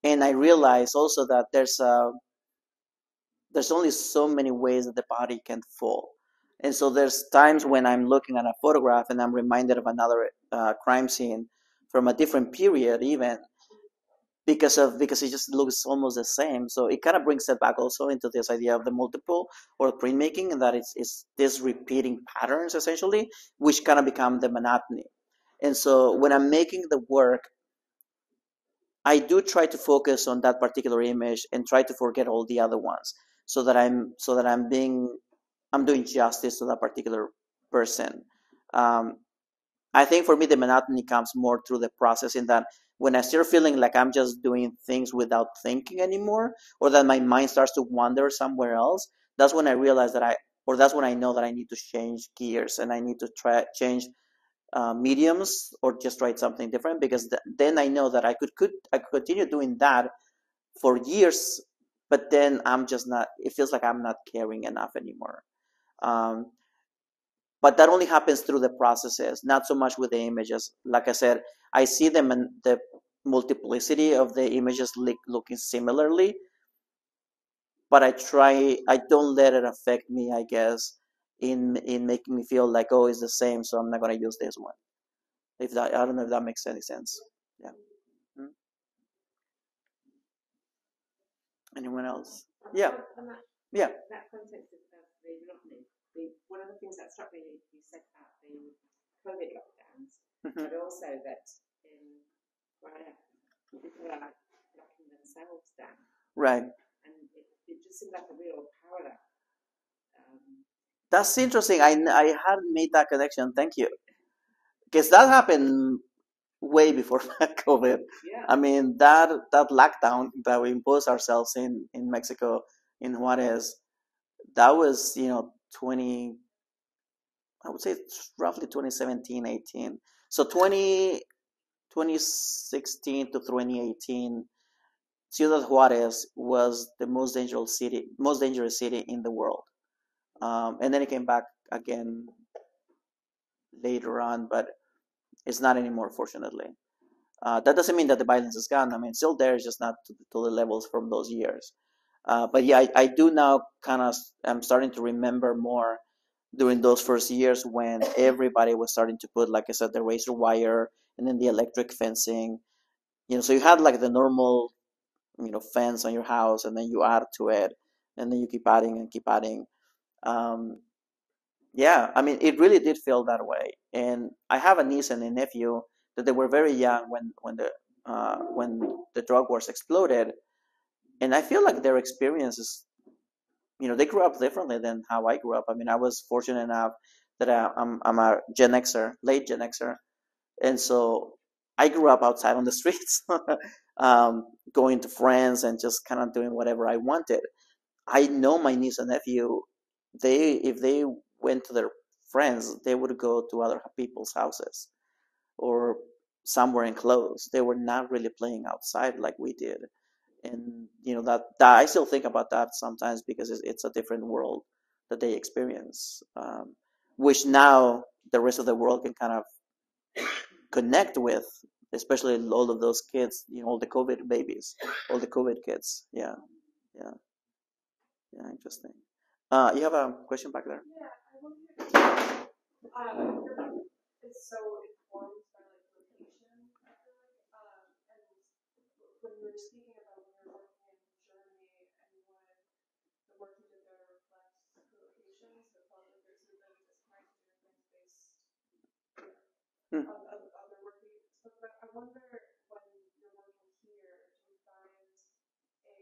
and I realized also that there's a, there's only so many ways that the body can fall. And so there's times when I'm looking at a photograph and I'm reminded of another uh, crime scene from a different period, even because of because it just looks almost the same. So it kind of brings it back also into this idea of the multiple or printmaking, and that it's, it's this repeating patterns essentially, which kind of become the monotony. And so when I'm making the work, I do try to focus on that particular image and try to forget all the other ones, so that I'm so that I'm being I'm doing justice to that particular person. Um, I think for me the monotony comes more through the process in that when I start feeling like I'm just doing things without thinking anymore, or that my mind starts to wander somewhere else, that's when I realize that I, or that's when I know that I need to change gears and I need to try change uh, mediums or just write something different because th- then I know that I could could I could continue doing that for years, but then I'm just not. It feels like I'm not caring enough anymore. Um, but that only happens through the processes, not so much with the images. Like I said, I see them in the multiplicity of the images looking similarly. but I try. I don't let it affect me. I guess in in making me feel like oh it's the same, so I'm not gonna use this one. If that I don't know if that makes any sense. Yeah. Hmm? Anyone else? Yeah. Yeah. That context of, of the monotony, the, one of the things that struck me, you said about the COVID lockdowns, Mhm. but also that in Korea, people are locking themselves down, Right. and it, it just seemed like a real parallel. Um, That's interesting. I I hadn't made that connection. Thank you. Because that happened way before COVID. yeah, I mean that that lockdown that we imposed ourselves in in Mexico in Juarez, that was you know twenty, I would say roughly 2017, 18. So 20, 2016 to 2018, Ciudad Juarez was the most dangerous city, most dangerous city in the world. Um, and then it came back again later on, but it's not anymore, fortunately. Uh, that doesn't mean that the violence is gone. I mean, it's still there, it's just not to, to the levels from those years. Uh, but yeah, I, I do now kind of, I'm starting to remember more during those first years when everybody was starting to put, like I said, the razor wire and then the electric fencing. You know, so you had like the normal, you know, fence on your house, and then you add to it, and then you keep adding and keep adding. Um, yeah, I mean, it really did feel that way. And I have a niece and a nephew that they were very young when when the uh, when the drug wars exploded, and I feel like their experiences, you know, they grew up differently than how I grew up. I mean, I was fortunate enough that I, I'm I'm a Gen Xer, late Gen Xer, and so I grew up outside on the streets, um, going to friends and just kind of doing whatever I wanted. I know my niece and nephew, they if they went to their friends, they would go to other people's houses or somewhere enclosed. They were not really playing outside like we did, and you know that, that I still think about that sometimes because it's, it's a different world that they experience, um, which now the rest of the world can kind of connect with, especially all of those kids, you know, all the COVID babies, all the COVID kids. Yeah, yeah, yeah. Interesting. Uh, you have a question back there? Yeah, I wonder um, so informed by like location, I feel like, um, and when you were speaking about when you were working in Germany and you wanted the work you did there to reflect the locations, it felt like there's a bit of disconnect to your based Hmm. of, of other work that you spoke about. I wonder when you're working here, do you find a, a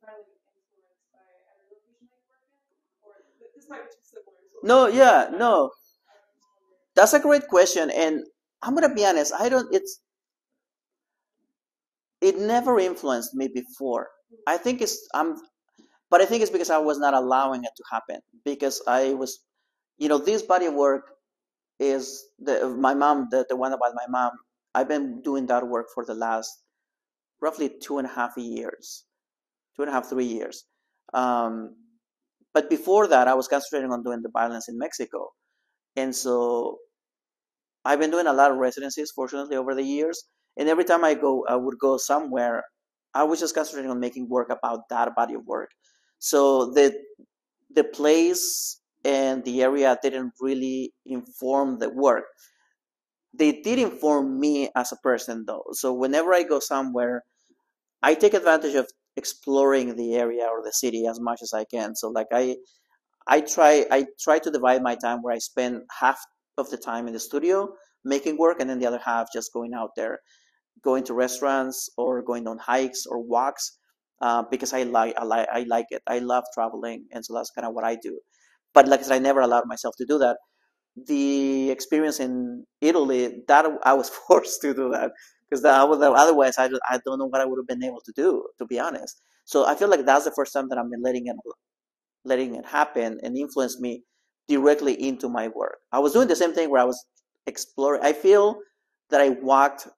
different, do you find like influenced by every location that you work in? Or th- this might be too similar. so No, yeah, no. I'm just wondering. That's a great question, and I'm gonna be honest. I don't. It's it never influenced me before. I think it's I'm, but I think it's because I was not allowing it to happen because I was, you know, this body of work is the my mom the the one about my mom. I've been doing that work for the last roughly two and a half years, two and a half three years. Um, but before that, I was concentrating on doing the violence in Mexico, and so I've been doing a lot of residencies, fortunately, over the years. And every time I go, I would go somewhere. I was just concentrating on making work about that body of work. So the the place and the area didn't really inform the work. They did inform me as a person, though. So whenever I go somewhere, I take advantage of exploring the area or the city as much as I can. So like I I try I try to divide my time where I spend half of the time in the studio making work and then the other half just going out there, going to restaurants or going on hikes or walks uh, because I like I like I like it. I love traveling and so that's kind of what I do. But like I said, I never allowed myself to do that. The experience in Italy that I was forced to do that because otherwise I I don't know what I would have been able to do to be honest. So I feel like that's the first time that been letting it letting it happen and influence me directly into my work. I was doing the same thing where I was exploring. I feel that I walked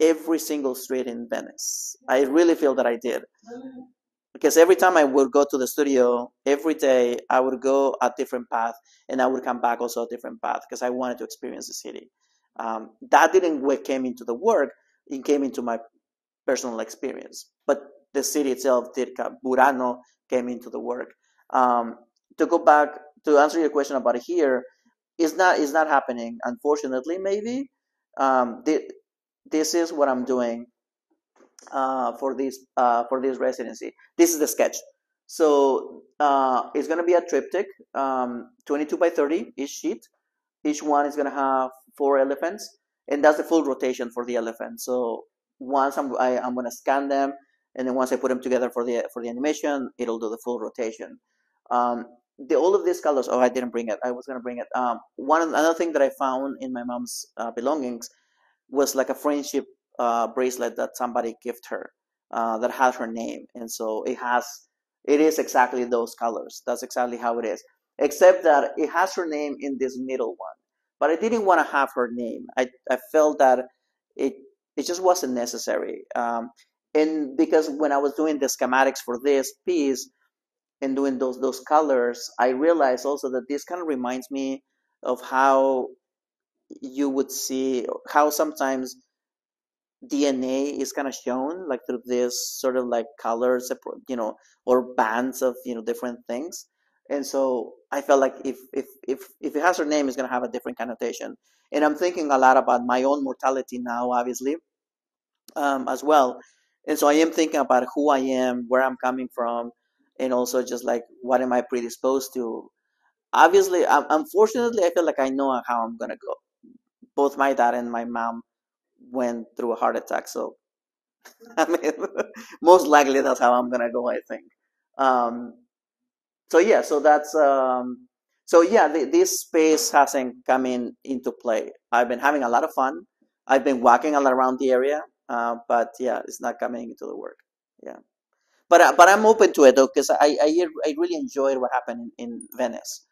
every single street in Venice. I really feel that I did because every time I would go to the studio, every day I would go a different path and I would come back also a different path because I wanted to experience the city. Um, that didn't came into the work; it came into my personal experience. But the city itself did. ca- Burano came into the work. Um, to go back to answer your question about here, it's not it's not happening. Unfortunately, maybe um, thi- this is what I'm doing uh, for this uh, for this residency. This is the sketch. So uh, it's gonna be a triptych, um, 22 by 30 each sheet. Each one is gonna have four elephants, and that's the full rotation for the elephant. So once I'm I, I'm gonna scan them, and then once I put them together for the for the animation, it'll do the full rotation. Um, the all of these colors. Oh, I didn't bring it. I was gonna bring it. Um, one another thing that I found in my mom's uh, belongings was like a friendship uh, bracelet that somebody gifted her uh, that has her name, and so it has it is exactly those colors. That's exactly how it is, except that it has her name in this middle one. But I didn't want to have her name. I I felt that it it just wasn't necessary. Um, and because when I was doing the schematics for this piece and doing those those colors, I realized also that this kind of reminds me of how you would see how sometimes DNA is kind of shown like through this sort of like colors, you know, or bands of you know different things. And so I felt like if if if if it has her name, it's gonna have a different connotation. And I'm thinking a lot about my own mortality now, obviously, um, as well. And so I am thinking about who I am, where I'm coming from, and also just like what am I predisposed to. Obviously, um, unfortunately, I feel like I know how I'm gonna go. Both my dad and my mom went through a heart attack, so I mean, most likely that's how I'm gonna go. I think. Um, so yeah, so that's um, so yeah. The, this space hasn't come in into play. I've been having a lot of fun. I've been walking all around the area, uh, but yeah, it's not coming into the work. Yeah, but uh, but I'm open to it though because I, I I really enjoyed what happened in, in Venice,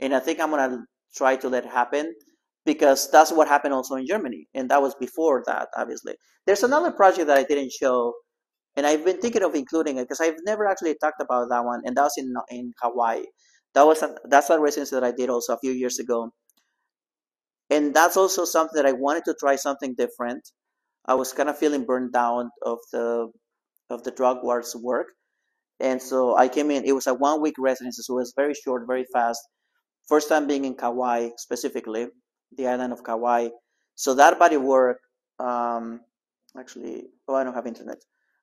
and I think I'm gonna try to let it happen because that's what happened also in Germany, and that was before that. Obviously, there's another project that I didn't show, and I've been thinking of including it because I've never actually talked about that one, and that was in in Hawaii. That was a, that's a residency that I did also a few years ago, and that's also something that I wanted to try something different. I was kind of feeling burned down of the of the drug wars work, and so I came in. It was a one week residency, so it was very short, very fast. First time being in Kauai specifically, the island of Kauai. So that body work, um, actually, oh, I don't have internet.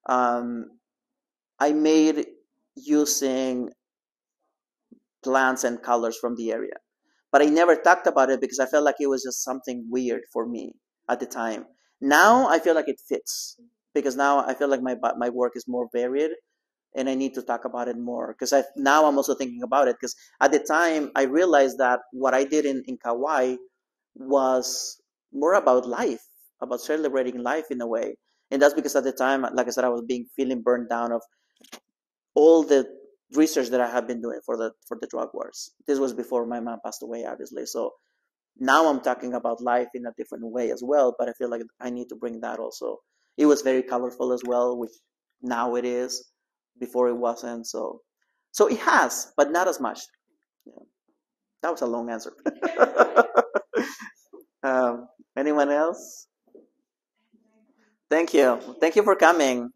Um, I made using plants and colors from the area. But I never talked about it because I felt like it was just something weird for me at the time. Now I feel like it fits because now I feel like my my work is more varied and I need to talk about it more because I now I'm also thinking about it because at the time I realized that what I did in in Kauai was more about life, about celebrating life in a way. And that's because at the time, like I said, I was being feeling burned down of all the research that I have been doing for the for the drug wars. This was before my mom passed away, obviously. So now I'm talking about life in a different way as well. But I feel like I need to bring that also. It was very colorful as well, which now it is. Before it wasn't. So so it has, but not as much. Yeah. That was a long answer. um, anyone else? Thank you. Thank you for coming.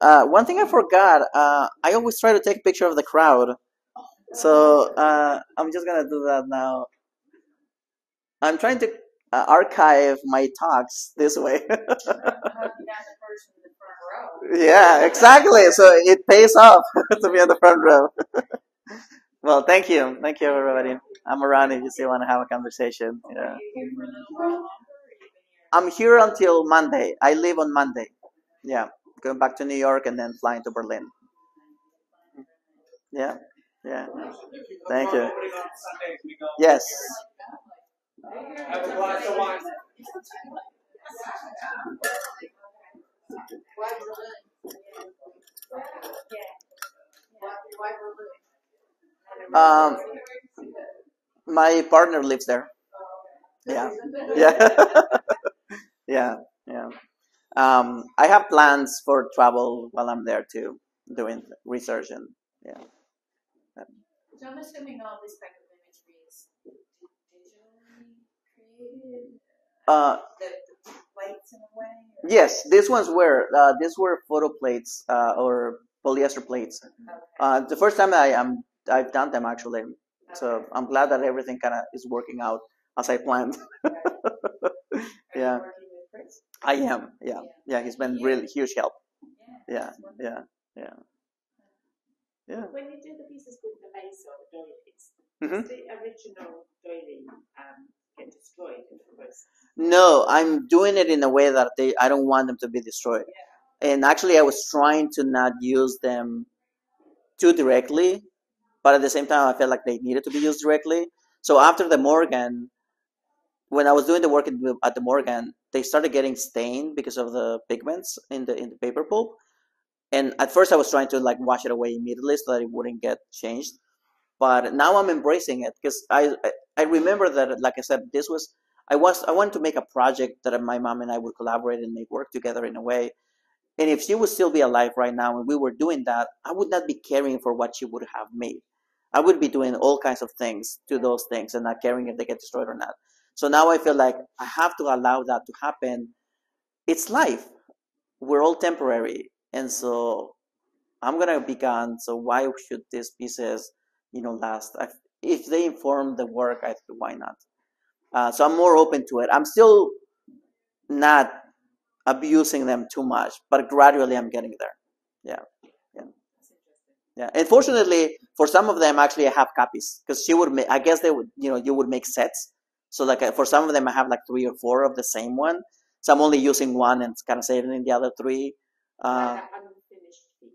Uh, one thing I forgot, uh, I always try to take a picture of the crowd. So uh, I'm just going to do that now. I'm trying to uh, archive my talks this way. yeah, exactly. So it pays off to be on the front row. well, thank you. Thank you, everybody. I'm around if you still want to have a conversation. Yeah. I'm here until Monday. I leave on Monday. Yeah, going back to New York and then flying to Berlin. Yeah, yeah. Thank you. Yes. Um, my partner lives there. Yeah, yeah, yeah, yeah. Um, I have plans for travel while I'm there too, doing research and yeah. So I'm assuming all this type of imagery is digitally created. Uh, The, the lights in a way? Yes, these ones were uh, these were photo plates uh, or polyester plates. Okay. Uh, the first time I am I've done them actually, so I'm glad that everything kind of is working out as I planned. Okay. Yeah. Chris? I am, yeah, yeah. He's been really huge help. Yeah, yeah, yeah, yeah. When you do the pieces with the base or the doilies, Mhm. does the original doily um, get destroyed in the process? No, I'm doing it in a way that they I don't want them to be destroyed. And actually, I was trying to not use them too directly, but at the same time, I felt like they needed to be used directly. So after the Morgan, when I was doing the work in at the Morgan, they started getting stained because of the pigments in the in the paper pulp. And at first, I was trying to like wash it away immediately so that it wouldn't get changed. But now I'm embracing it because I I I remember that like I said, this was I was I wanted to make a project that my mom and I would collaborate and make work together in a way. And if she would still be alive right now and we were doing that, I would not be caring for what she would have made. I would be doing all kinds of things to those things and not caring if they get destroyed or not. So now I feel like I have to allow that to happen. It's life. We're all temporary. And so I'm gonna be gone. So why should these pieces, you know, last? I, if they inform the work, I think why not? Uh, so I'm more open to it. I'm still not abusing them too much, but gradually I'm getting there. Yeah. Yeah. Unfortunately, for some of them, actually, I have copies because she would make. I guess they would, you know, you would make sets. So like uh, for some of them, I have like three or four of the same one. So I'm only using one and kind of saving the other three. Uh, Like an unfinished piece.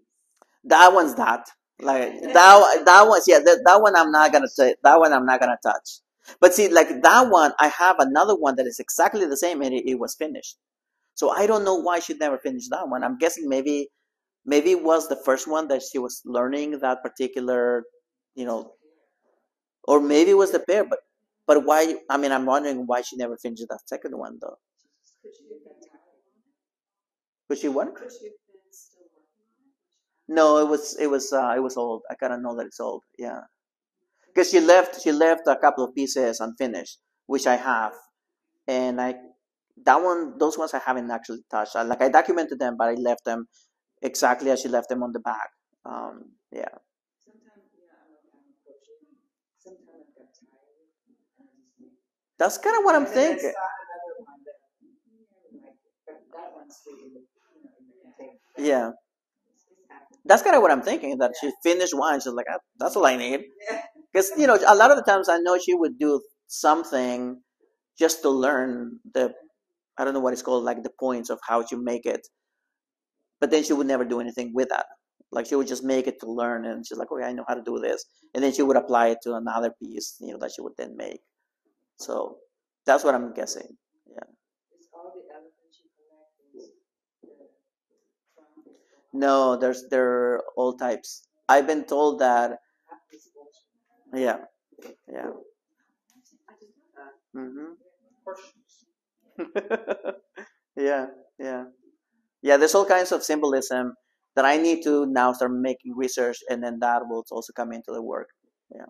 that one's that. Like that. That one's yeah. That, that one I'm not gonna say. That one I'm not gonna touch. But see, like that one, I have another one that is exactly the same, and it, it was finished. So I don't know why she never finished that one. I'm guessing maybe, maybe it was the first one that she was learning that particular, you know, or maybe it was the pair. But but why? I mean, I'm wondering why she never finished that second one though. Could you have been But she what? Could you have been still working on it? No, it was it was uh, it was old. I kind of know that it's old. Yeah, because she left she left a couple of pieces unfinished, which I have, and I that one those ones I haven't actually touched. I, like I documented them, but I left them exactly as she left them on the back. Um, yeah, Sometimes, you know, I'm a, I'm a coach, and sometimes I got tired, and I just think. That's kind of what I'm and then I thinking. saw another one that, you know, like, but that one's sweet in the, you know, in the container. Yeah, It's- it's happening. that's kind of what I'm thinking. That she finished one, she's like, "Ah, that's all I need. Because you know, a lot of the times I know she would do something just to learn the, I don't know what it's called, like the points of how to make it. But then she would never do anything with that. Like she would just make it to learn, and she's like, okay, I know how to do this, and then she would apply it to another piece, you know, that she would then make. So that's what I'm guessing. It's all the elephants you collect is the trunk, No, there's there are all types. I've been told that. not this watch. Yeah, yeah. I didn't know that. hmm yeah, yeah, yeah. There's all kinds of symbolism that I need to now start making research, and then that will also come into the work. Yeah.